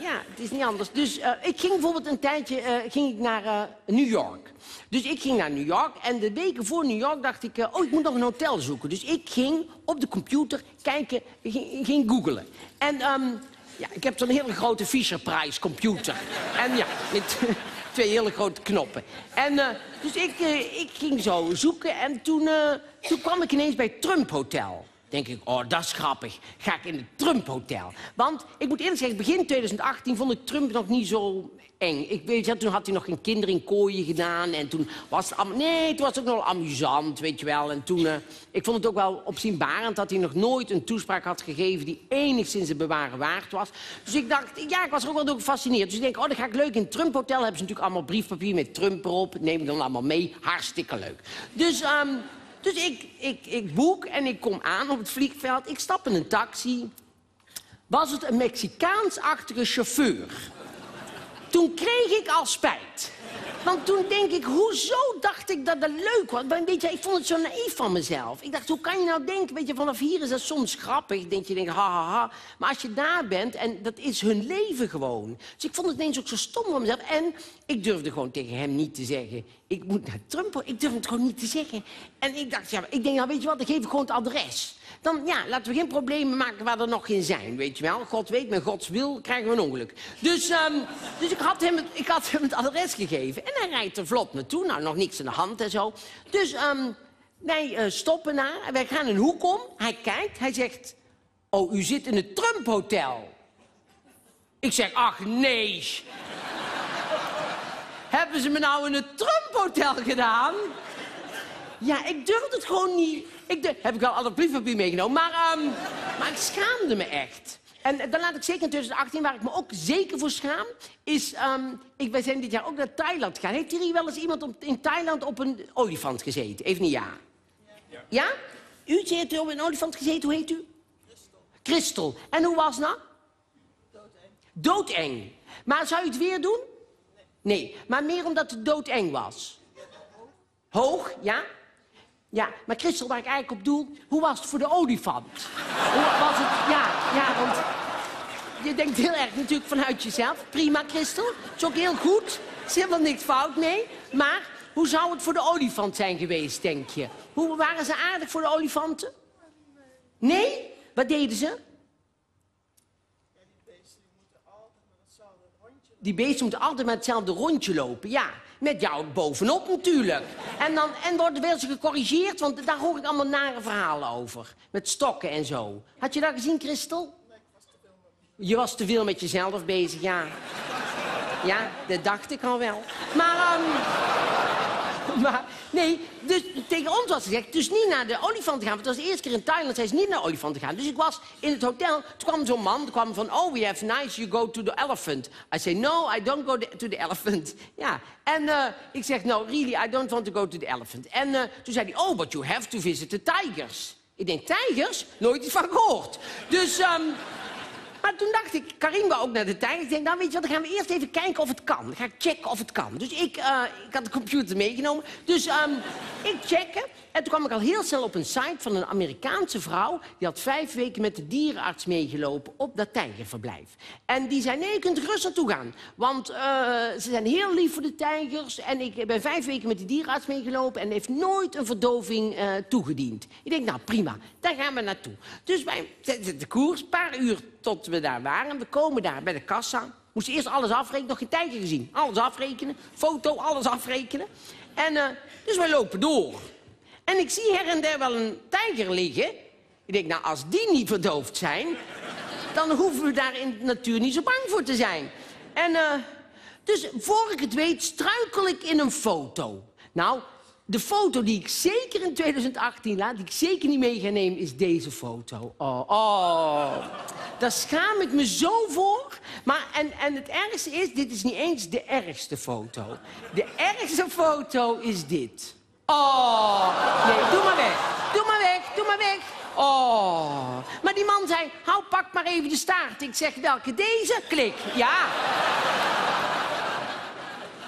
[SPEAKER 1] ja, het is niet anders. Dus eh, ik ging bijvoorbeeld een tijdje eh, ging ik naar New York. Dus ik ging naar New York en de weken voor New York dacht ik... oh, ik moet nog een hotel zoeken. Dus ik ging op de computer kijken, ging, ging googlen. En ehm, ja, ik heb zo'n hele grote Fisher-Price computer. En ja, <laughs> twee hele grote knoppen. En eh, dus ik, eh, ik ging zo zoeken en toen, eh, toen kwam ik ineens bij Trump Hotel. Denk ik, oh, dat is grappig. Ga ik in het Trump Hotel. Want ik moet eerlijk zeggen, begin 2018 vond ik Trump nog niet zo eng. Ik weet toen had hij nog geen kinderen in kooien gedaan. En toen was het. Nee, toen was ook nog wel amusant, weet je wel. En toen... eh, ik vond het ook wel opzienbarend dat hij nog nooit een toespraak had gegeven... die enigszins het bewaren waard was. Dus ik dacht, ja, ik was er ook wel door gefascineerd. Dus ik denk, oh, dan ga ik leuk in het Trump Hotel. Hebben ze natuurlijk allemaal briefpapier met Trump erop. Neem ik dan allemaal mee. Hartstikke leuk. Dus... ehm, dus ik, ik, ik boek en ik kom aan op het vliegveld. Ik stap in een taxi. Was het een Mexicaans-achtige chauffeur? Toen kreeg ik al spijt. Want toen denk ik, hoezo dacht ik dat dat leuk was? Weet je, ik vond het zo naïef van mezelf. Ik dacht, hoe kan je nou denken? Weet je, vanaf hier is dat soms grappig. Denk je, denk, ha, ha, ha. Maar als je daar bent, en dat is hun leven gewoon. Dus ik vond het ineens ook zo stom van mezelf. En ik durfde gewoon tegen hem niet te zeggen... ik moet naar Trump, ik durfde het gewoon niet te zeggen. En ik dacht, ja, ik denk, nou, weet je wat, ik geef gewoon het adres. Dan, ja, laten we geen problemen maken waar er nog geen zijn, weet je wel. God weet, met Gods wil krijgen we een ongeluk. Dus, ehm, dus ik, had hem het, ik had hem het adres gegeven. En hij rijdt er vlot naartoe. Nou, nog niks aan de hand en zo. Dus ehm, wij eh, stoppen daar. En wij gaan een hoek om. Hij kijkt. Hij zegt... Oh, u zit in het Trump Hotel. Ik zeg, ach nee. <laughs> Hebben ze me nou in het Trump Hotel gedaan? Ja, ik durfde het gewoon niet. Ik heb ik wel alle briefpapier meegenomen, maar, ehm, maar ik schaamde me echt. En eh, dan laat ik zeker in 2018, waar ik me ook zeker voor schaam, is... ehm, ik, wij zijn dit jaar ook naar Thailand gegaan. Heeft hier wel eens iemand in Thailand op een olifant gezeten? Even een ja. Ja? U heeft op een olifant gezeten, hoe heet u? Christel. En hoe was dat? Doodeng. Doodeng. Maar zou u het weer doen? Nee. Nee, maar meer omdat het doodeng was. Hoog, ja? Ja, maar Christel, waar ik eigenlijk op doel, hoe was het voor de olifant? Hoe was het? Ja, ja, want je denkt heel erg natuurlijk vanuit jezelf. Prima, Christel. Het is ook heel goed. Er is helemaal niks fout mee. Maar hoe zou het voor de olifant zijn geweest, denk je? Hoe waren ze aardig voor de olifanten? Nee? Wat deden ze? Die beesten moeten altijd met hetzelfde rondje lopen, ja. Met jou bovenop natuurlijk. En dan en worden weer ze gecorrigeerd, want daar hoor ik allemaal nare verhalen over. Met stokken en zo. Had je dat gezien, Christel? Je was te veel met jezelf bezig, ja. Ja, dat dacht ik al wel. Maar, ehm, <laughs> maar nee, dus tegen ons was gezegd, dus niet naar de olifant gaan. Want het was de eerste keer in Thailand, zij is niet naar de olifant gaan. Dus ik was in het hotel, toen kwam zo'n man, kwam van, oh, we have nice, you go to the elephant. I say, no, I don't go to the elephant. <laughs> Ja, en eh, ik zeg, no, really, I don't want to go to the elephant. En eh, toen zei hij, oh, but you have to visit the tigers. Ik denk, tijgers? Nooit iets van gehoord. Dus, ehm, maar toen dacht ik, Karim wou ook naar de tijgers. Ik denk, nou weet je wat, dan gaan we eerst even kijken of het kan. Ga ik checken of het kan. Dus ik, eh, ik had de computer meegenomen. Dus ehm, ik checken. En toen kwam ik al heel snel op een site van een Amerikaanse vrouw. Die had vijf weken met de dierenarts meegelopen op dat tijgerverblijf. En die zei, nee, je kunt rustig naartoe gaan. Want eh, ze zijn heel lief voor de tijgers. En ik ben vijf weken met de dierenarts meegelopen... en heeft nooit een verdoving eh, toegediend. Ik denk, nou prima, daar gaan we naartoe. Dus wij de koers, een paar uur tot we daar waren. We komen daar bij de kassa. Moesten eerst alles afrekenen, nog geen tijger gezien. Alles afrekenen, foto, alles afrekenen. En eh, dus wij lopen door. En ik zie her en der wel een tijger liggen. Ik denk, nou, als die niet verdoofd zijn... dan hoeven we daar in de natuur niet zo bang voor te zijn. En eh, dus voor ik het weet struikel ik in een foto. Nou, de foto die ik zeker in 2018 laat, die ik zeker niet mee ga nemen, is deze foto. Oh, oh. Daar schaam ik me zo voor. Maar, en, en het ergste is, dit is niet eens de ergste foto. De ergste foto is dit. Oh, nee, doe maar weg. Doe maar weg, doe maar weg. Oh. Maar die man zei, hou, pak maar even de staart. Ik zeg, welke? Deze? Klik. Ja.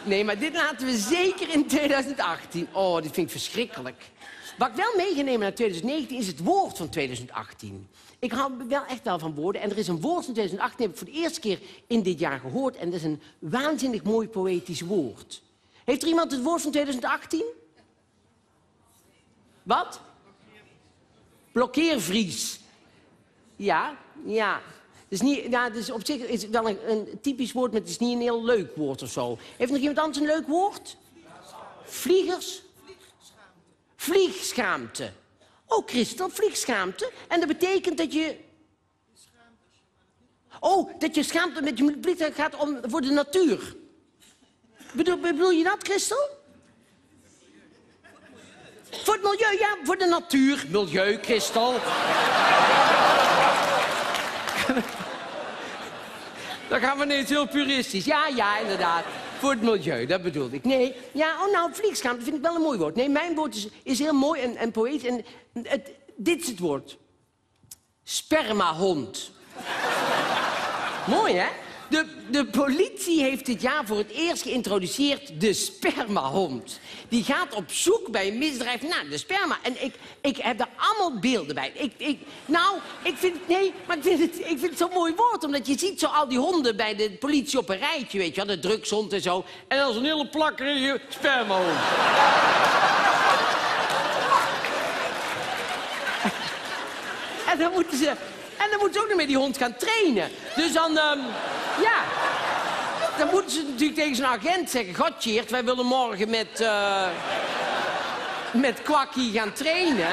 [SPEAKER 1] Nee, maar dit laten we zeker in 2018. Oh, dit vind ik verschrikkelijk. Wat ik wel meegenomen naar 2019 is het woord van 2018. Ik hou wel echt wel van woorden. En er is een woord van 2018, heb ik voor de eerste keer in dit jaar gehoord. En dat is een waanzinnig mooi poëtisch woord. Heeft er iemand het woord van 2018? Wat? Blokkeervries. Ja, ja. Is niet, ja, is op zich is wel een, een typisch woord, maar het is niet een heel leuk woord of zo. Heeft nog iemand anders een leuk woord? Vliegers? Vliegschaamte. Oh, Christel, vliegschaamte. En dat betekent dat je... Oh, dat je schaamt met je vliegtuig gaat om, voor de natuur. Bedoel, bedoel je dat, Christel? Voor het milieu, ja, voor de natuur. Milieu, Christel. Dan gaan we ineens heel puristisch. Ja, ja, inderdaad. Voor het milieu, dat bedoelde ik. Nee, ja, oh nou, vliegschaamte vind ik wel een mooi woord. Nee, mijn woord is, heel mooi en, en poëtisch. En dit is het woord. Spermahond. <laughs> mooi, hè? De, de politie heeft dit jaar voor het eerst geïntroduceerd de spermahond. Die gaat op zoek bij een misdrijf naar de sperma. En ik, ik heb daar allemaal beelden bij. Ik, ik, nou, ik vind nee, maar ik vind het, ik vind het zo'n mooi woord. Omdat je ziet zo al die honden bij de politie op een rijtje, weet je wel. De drugshond en zo. En dan zo'n hele plakkerige spermahond. en dan moeten ze... En dan moeten ze ook nog met die hond gaan trainen. Dus dan, ehm, ja. Dan moeten ze natuurlijk tegen zijn agent zeggen... Godjeert, wij willen morgen met... eh met Kwakkie gaan trainen.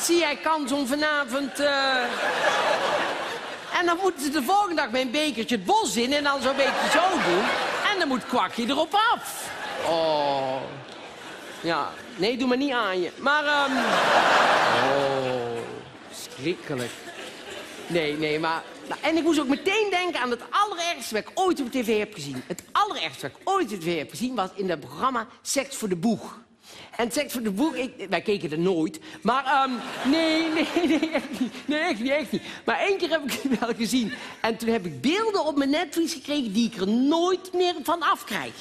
[SPEAKER 1] Zie jij kans om vanavond... eh, En dan moeten ze de volgende dag met een bekertje het bos in... en dan zo'n beetje zo doen. En dan moet Kwakkie erop af. Oh. Ja, nee, doe maar niet aan je. Maar, ehm Oh, schrikkelijk. Nee, nee, maar... nou, en ik moest ook meteen denken aan het allerergste wat ik ooit op tv heb gezien. Het allerergste wat ik ooit op tv heb gezien was in het programma Seks voor de Boeg. En Seks voor de Boeg, ik, wij keken er nooit. Maar ehm, nee, <laughs> nee, nee, echt niet. Nee, echt niet. Maar één keer heb ik het wel gezien. En toen heb ik beelden op mijn netvlies gekregen die ik er nooit meer van afkrijg.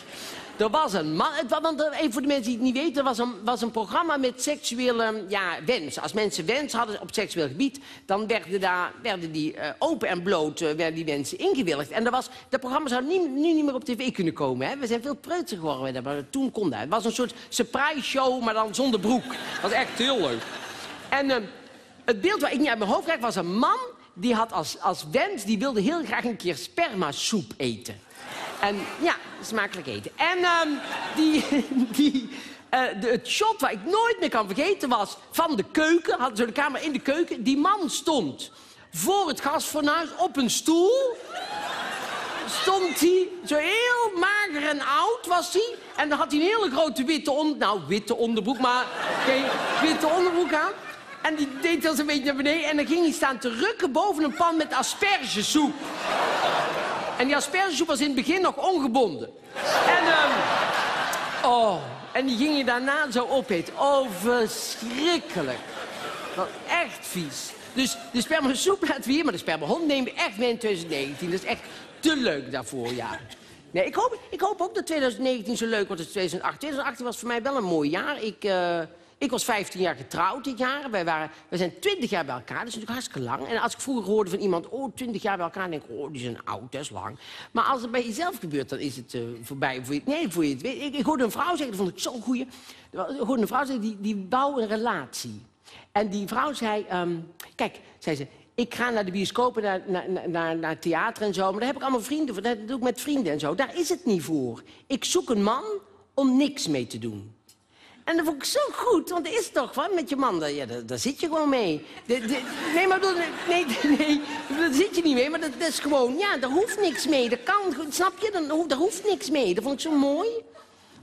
[SPEAKER 1] Er was een man, want eh, even voor de mensen die het niet weten, er was een, was een programma met seksuele ja, wens. Als mensen wens hadden op seksueel gebied, dan werden, daar, werden die eh, open en bloot eh, werden die wensen ingewilligd. En dat, was, dat programma zou nu, nu niet meer op tv kunnen komen. Hè? We zijn veel preutser geworden, maar toen kon dat. Het was een soort surprise show, maar dan zonder broek. Dat was echt heel leuk. En eh, het beeld waar ik niet uit mijn hoofd krijg was een man die had als, als wens, die wilde heel graag een keer spermasoep eten. En ja, smakelijk eten. En ehm, die, <laughs> die, eh, de, het shot waar ik nooit meer kan vergeten was van de keuken. Hadden ze de kamer in de keuken. Die man stond voor het gasfornuis op een stoel. Stond hij, zo heel mager en oud was hij. En dan had hij een hele grote witte onder... Nou, witte onderbroek, maar geen witte onderbroek aan. En die deed dan zo'n beetje naar beneden. En dan ging hij staan te rukken boven een pan met aspergesoep. En die aspergesoep was in het begin nog ongebonden. En, ehm, oh, en die ging je daarna zo opeten. Oh, verschrikkelijk. Echt vies. Dus de spermasoep laten we hier, maar de spermahond nemen we echt mee in 2019. Dat is echt te leuk daarvoor, ja. Nee, ik hoop, ik hoop ook dat 2019 zo leuk wordt als 2018. 2018 was voor mij wel een mooi jaar. Ik, eh, ik was 15 jaar getrouwd dit jaar. Wij, waren, wij zijn 20 jaar bij elkaar, dat is natuurlijk hartstikke lang. En als ik vroeger hoorde van iemand, oh, 20 jaar bij elkaar, dan denk ik, oh, die zijn oud, dat is lang. Maar als het bij jezelf gebeurt, dan is het eh, voorbij. Voor je, nee, voor je het weet. Ik, ik hoorde een vrouw zeggen, dat vond ik zo'n goeie. Ik hoorde een vrouw zeggen, die, die bouwt een relatie. En die vrouw zei, ehm, kijk, zei ze, ik ga naar de bioscoop en naar, naar, naar, naar theater en zo, maar daar heb ik allemaal vrienden voor. Dat doe ik met vrienden en zo. Daar is het niet voor. Ik zoek een man om niks mee te doen. En dat vond ik zo goed, want er is toch wat met je man. Daar, ja, daar, daar zit je gewoon mee. De- de- nee, maar bedoel, nee, nee, daar zit je niet mee, maar dat, dat is gewoon, ja, daar hoeft niks mee. Dat kan, snap je? Dan, daar hoeft niks mee. Dat vond ik zo mooi.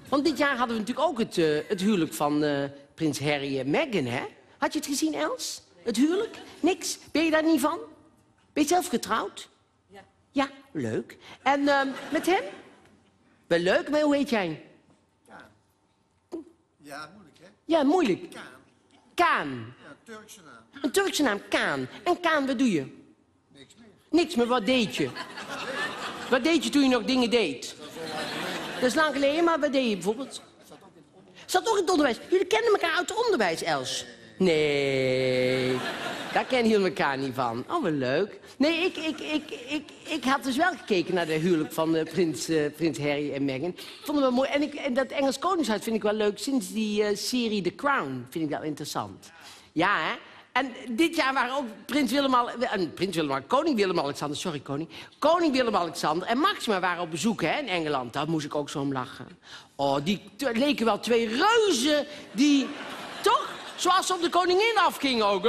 [SPEAKER 1] Want dit jaar hadden we natuurlijk ook het, eh, het huwelijk van eh, prins Harry en Meghan, hè? Had je het gezien, Els? Het huwelijk? Niks? Ben je daar niet van? Ben je zelf getrouwd?
[SPEAKER 3] Ja.
[SPEAKER 1] Ja, leuk. En ehm, met hem? Wel leuk, maar hoe heet jij?
[SPEAKER 4] Ja, moeilijk hè?
[SPEAKER 1] Ja, moeilijk.
[SPEAKER 4] Kaan.
[SPEAKER 1] Kaan.
[SPEAKER 4] Ja, Turkse naam.
[SPEAKER 1] Een Turkse naam, Kaan. En Kaan, wat doe je?
[SPEAKER 4] Niks meer.
[SPEAKER 1] Niks, maar wat deed je? Wat deed je toen je nog dingen deed? Dat is lang geleden, maar wat deed je bijvoorbeeld? Zat ook in het onderwijs. Jullie kennen elkaar uit het onderwijs, Els. Nee, daar kennen jullie elkaar niet van. Oh, wat leuk. Nee, ik, ik, ik, ik, ik had dus wel gekeken naar de huwelijk van eh, prins, eh, prins Harry en Meghan. Ik vond het wel mooi. En, ik, en dat Engels Koningshuis vind ik wel leuk. Sinds die eh, serie The Crown vind ik dat interessant. Ja, hè? En dit jaar waren ook prins Willem, uh, prins Willem, koning Willem-Alexander, sorry koning, koning Willem-Alexander en Maxima waren op bezoek hè, in Engeland. Daar moest ik ook zo om lachen. Oh, die leken wel twee reuzen die, toch? Zoals ze op de koningin afgingen ook.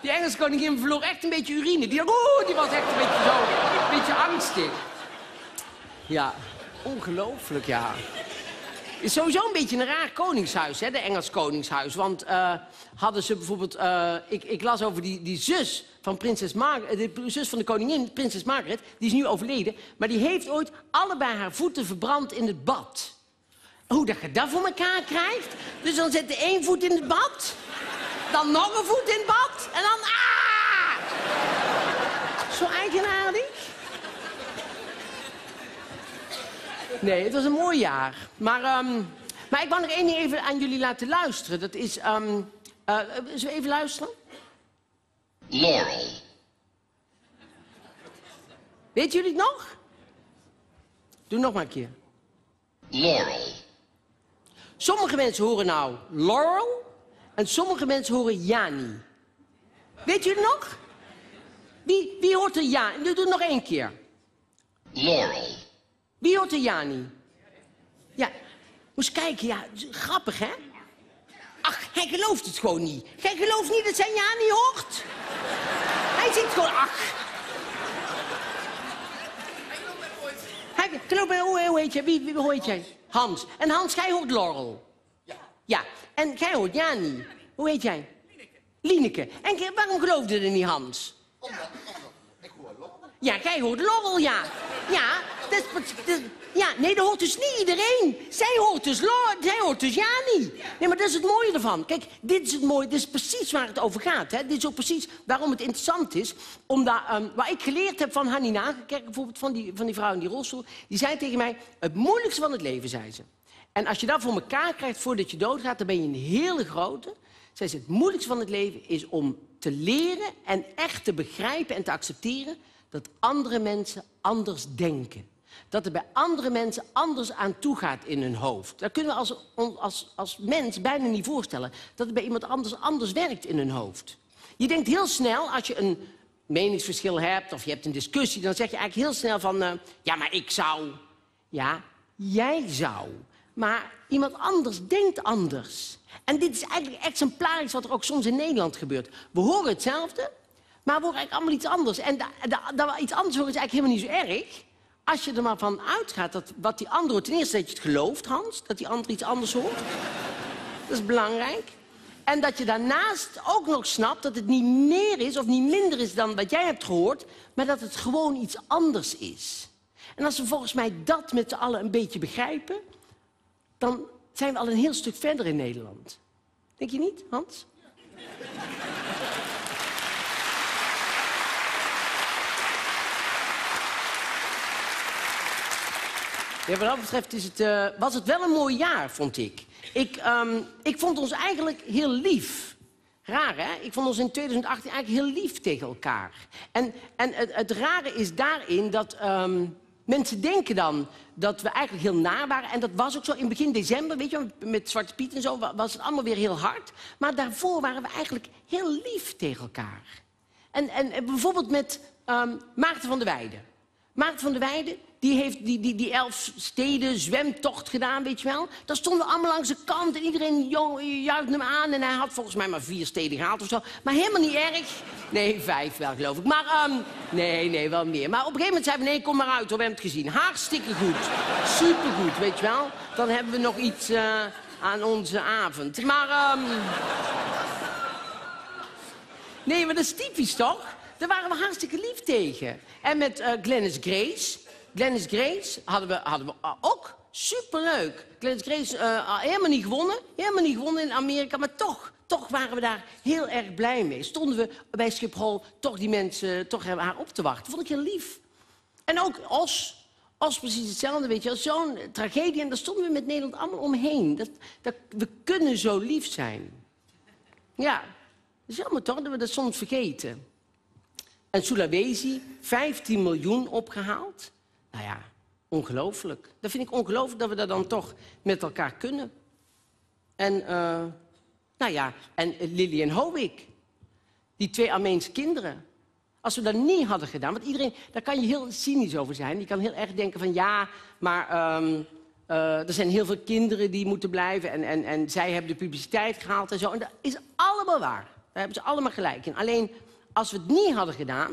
[SPEAKER 1] Die, Engelse koningin verloor echt een beetje urine. Die, die was echt een beetje zo, een beetje angstig. Ja, ongelooflijk, ja. Is sowieso een beetje een raar koningshuis, hè, de Engels koningshuis. Want uh, hadden ze bijvoorbeeld... Uh, ik, ik, las over die, die zus van prinses Margaret... de zus van de koningin, prinses Margaret, die is nu overleden. Maar die heeft ooit allebei haar voeten verbrand in het bad. Hoe dat je dat voor elkaar krijgt? Dus dan zet je één voet in het bad... dan nog een voet in het bad... en dan... Ah! Zo eigenaardig. Nee, het was een mooi jaar. Maar, um, maar ik wou nog één ding even aan jullie laten luisteren. Dat is... Um, uh, zullen we even luisteren?
[SPEAKER 5] Laurel.
[SPEAKER 1] Weet jullie het nog? Doe nog maar een keer.
[SPEAKER 5] Laurel.
[SPEAKER 1] Sommige mensen horen nou Laurel en sommige mensen horen Jani. Weet jullie nog? Wie, wie hoort er Jani? Doe het nog één keer.
[SPEAKER 5] Laurel.
[SPEAKER 1] Wie hoort er Jani? Ja, moest kijken, ja, grappig hè? Ach, hij gelooft het gewoon niet. Hij gelooft niet dat zijn Jani hoort. Hij zit gewoon, ach. Hij hoe, hoe heet jij? Wie, wie, hoe heet jij? Hans. En Hans, jij hoort Laurel.
[SPEAKER 4] Ja.
[SPEAKER 1] Ja, en jij hoort Jani. Hoe heet jij? Lieneke. En waarom geloofde er niet Hans?
[SPEAKER 4] Omdat, omdat, ik hoor Laurel.
[SPEAKER 1] Ja, jij hoort Laurel, ja. Ja, ja, nee, dat hoort dus niet iedereen. Zij hoort dus Laurel, zij hoort dus Jani. Nee, maar dat is het mooie ervan. Kijk, dit is het mooie, dit is precies waar het over gaat. Hè. Dit is ook precies waarom het interessant is. Omdat, um, wat ik geleerd heb van Hannie Nagelkerk, bijvoorbeeld van die, van die vrouw in die rolstoel. Die zei tegen mij, het moeilijkste van het leven, zei ze. En als je dat voor elkaar krijgt voordat je doodgaat, dan ben je een hele grote. Zij zei, het moeilijkste van het leven is om te leren en echt te begrijpen en te accepteren dat andere mensen anders denken. Dat er bij andere mensen anders aan toe gaat in hun hoofd. Dat kunnen we als, als, als mens bijna niet voorstellen. Dat het bij iemand anders anders werkt in hun hoofd. Je denkt heel snel, als je een meningsverschil hebt of je hebt een discussie... dan zeg je eigenlijk heel snel van, uh, ja, maar ik zou. Ja, jij zou. Maar iemand anders denkt anders. En dit is eigenlijk exemplarisch wat er ook soms in Nederland gebeurt. We horen hetzelfde, maar we horen eigenlijk allemaal iets anders. En dat we iets anders horen is eigenlijk helemaal niet zo erg. Als je er maar van uitgaat dat wat die ander hoort... Ten eerste dat je het gelooft, Hans, dat die ander iets anders hoort. Dat is belangrijk. En dat je daarnaast ook nog snapt dat het niet meer is of niet minder is dan wat jij hebt gehoord... maar dat het gewoon iets anders is. En als we volgens mij dat met z'n allen een beetje begrijpen... dan zijn we al een heel stuk verder in Nederland. Denk je niet, Hans? Wat dat betreft is het, uh, was het wel een mooi jaar, vond ik. Ik, um, ik vond ons eigenlijk heel lief. Raar, hè? Ik vond ons in 2018 eigenlijk heel lief tegen elkaar. En, en het, het rare is daarin dat um, mensen denken dan dat we eigenlijk heel naar waren. En dat was ook zo in begin december, weet je, met Zwarte Piet en zo, was het allemaal weer heel hard. Maar daarvoor waren we eigenlijk heel lief tegen elkaar. En, en bijvoorbeeld met um, Maarten van der Weijden. Maarten van der Weijden, die heeft die, die, die elf steden zwemtocht gedaan, weet je wel. Daar stonden we allemaal langs de kant en iedereen juichte hem aan. En hij had volgens mij maar vier steden gehaald of zo. Maar helemaal niet erg. Nee, vijf wel, geloof ik. Maar, um, nee, nee, wel meer. Maar op een gegeven moment zei we, nee, kom maar uit, we hebben het gezien. Hartstikke goed. Supergoed, weet je wel. Dan hebben we nog iets uh, aan onze avond. Maar, um... Nee, maar dat is typisch, toch? Daar waren we hartstikke lief tegen. En met uh, Glennis Grace. Glennis Grace hadden we, hadden we ook superleuk. Glennis Grace uh, helemaal niet gewonnen. Helemaal niet gewonnen in Amerika, maar toch. Toch waren we daar heel erg blij mee. Stonden we bij Schiphol toch die mensen toch haar op te wachten. Vond ik heel lief. En ook Os. Os precies hetzelfde, weet je Zo'n tragedie. En daar stonden we met Nederland allemaal omheen. Dat, dat, we kunnen zo lief zijn. Ja, dat is jammer toch dat we dat soms vergeten. En Sulawesi, 15 miljoen opgehaald. Nou ja, ongelooflijk. Dat vind ik ongelooflijk dat we dat dan toch met elkaar kunnen. En, eh, nou ja, en Lily en Howick. Die twee Armeense kinderen. Als we dat niet hadden gedaan, want iedereen, daar kan je heel cynisch over zijn. Je kan heel erg denken van ja, maar ehm, eh, er zijn heel veel kinderen die moeten blijven en, en, en zij hebben de publiciteit gehaald en zo. En dat is allemaal waar. Daar hebben ze allemaal gelijk in. Alleen, als we het niet hadden gedaan,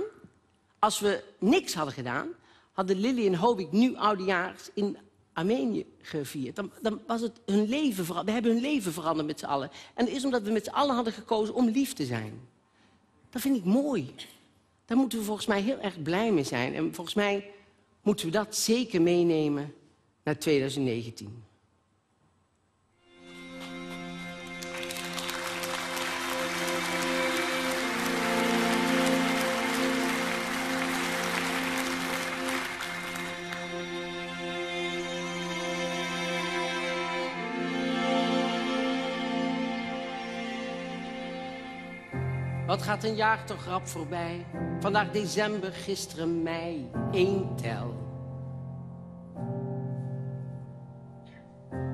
[SPEAKER 1] als we niks hadden gedaan, hadden Lily en Howick nu oudejaars in Armenië gevierd. Dan, dan was het hun leven veranderd. We hebben hun leven veranderd met z'n allen. En dat is omdat we met z'n allen hadden gekozen om lief te zijn. Dat vind ik mooi. Daar moeten we volgens mij heel erg blij mee zijn. En volgens mij moeten we dat zeker meenemen naar 2019. Wat gaat een jaar toch rap voorbij? Vandaag december, gisteren mei, één tel.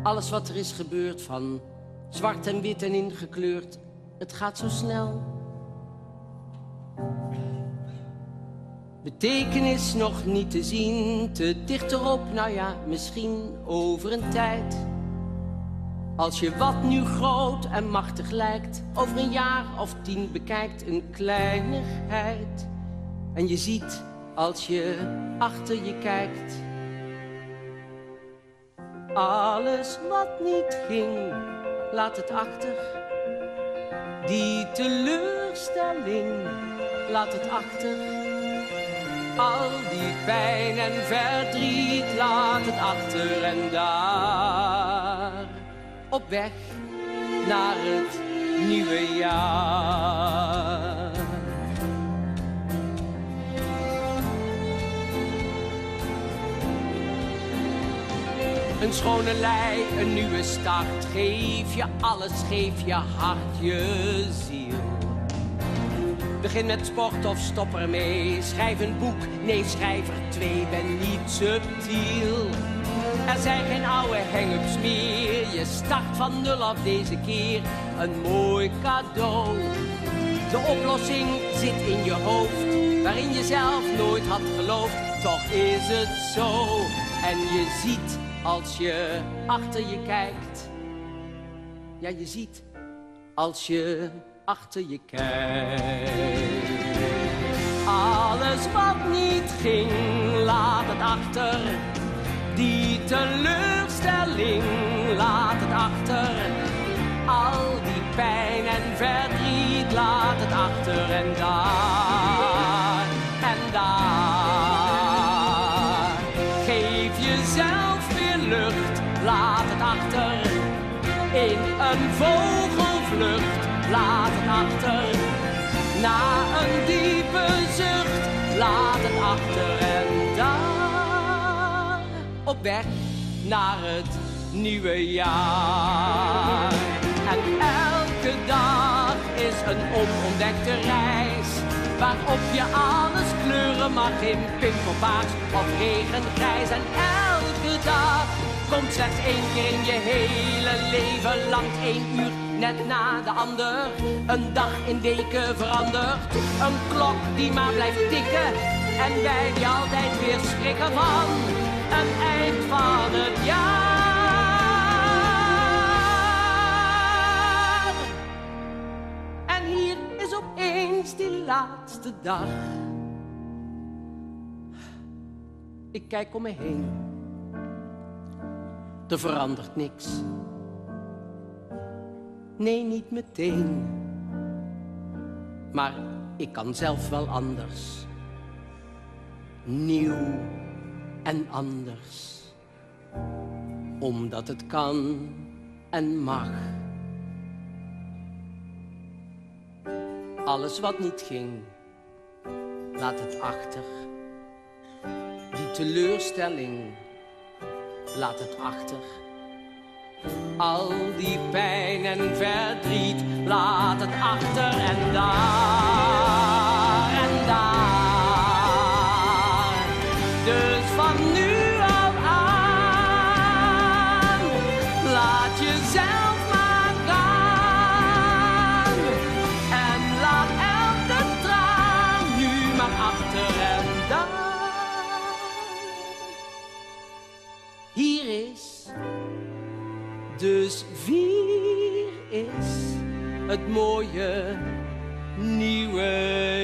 [SPEAKER 1] Alles wat er is gebeurd, van zwart en wit en ingekleurd, het gaat zo snel. Betekenis nog niet te zien, te dicht erop, nou ja, misschien over een tijd. Als je wat nu groot en machtig lijkt, over een jaar of tien bekijkt een kleinigheid. En je ziet als je achter je kijkt. Alles wat niet ging, laat het achter. Die teleurstelling, laat het achter. Al die pijn en verdriet, laat het achter en daar op weg naar het nieuwe jaar. Een schone lei, een nieuwe start. Geef je alles, geef je hart, je ziel. Begin met sport of stop ermee. Schrijf een boek, nee schrijf er twee, ben niet subtiel. Er zijn geen oude hang-ups meer. Je start van nul af deze keer. Een mooi cadeau. De oplossing zit in je hoofd. Waarin je zelf nooit had geloofd. Toch is het zo. En je ziet als je achter je kijkt. Ja, je ziet als je achter je kijkt. Alles wat niet ging, laat het achter. Die teleurstelling, laat het achter. Al die pijn en verdriet, laat het achter en daar. Weg naar het nieuwe jaar. En elke dag is een onontdekte reis. Waarop je alles kleuren mag in pimpelpaars of regengrijs. En elke dag komt slechts één keer in je hele leven lang. één uur net na de ander. Een dag in weken verandert. Een klok die maar blijft tikken. En wij die altijd weer schrikken van een eind van het jaar. En hier is opeens die laatste dag. Ik kijk om me heen. Er verandert niks. Nee, niet meteen. Maar ik kan zelf wel anders. Nieuw en anders. Omdat het kan en mag. Alles wat niet ging, laat het achter. Die teleurstelling, laat het achter. Al die pijn en verdriet, laat het achter en daar het mooie nieuwe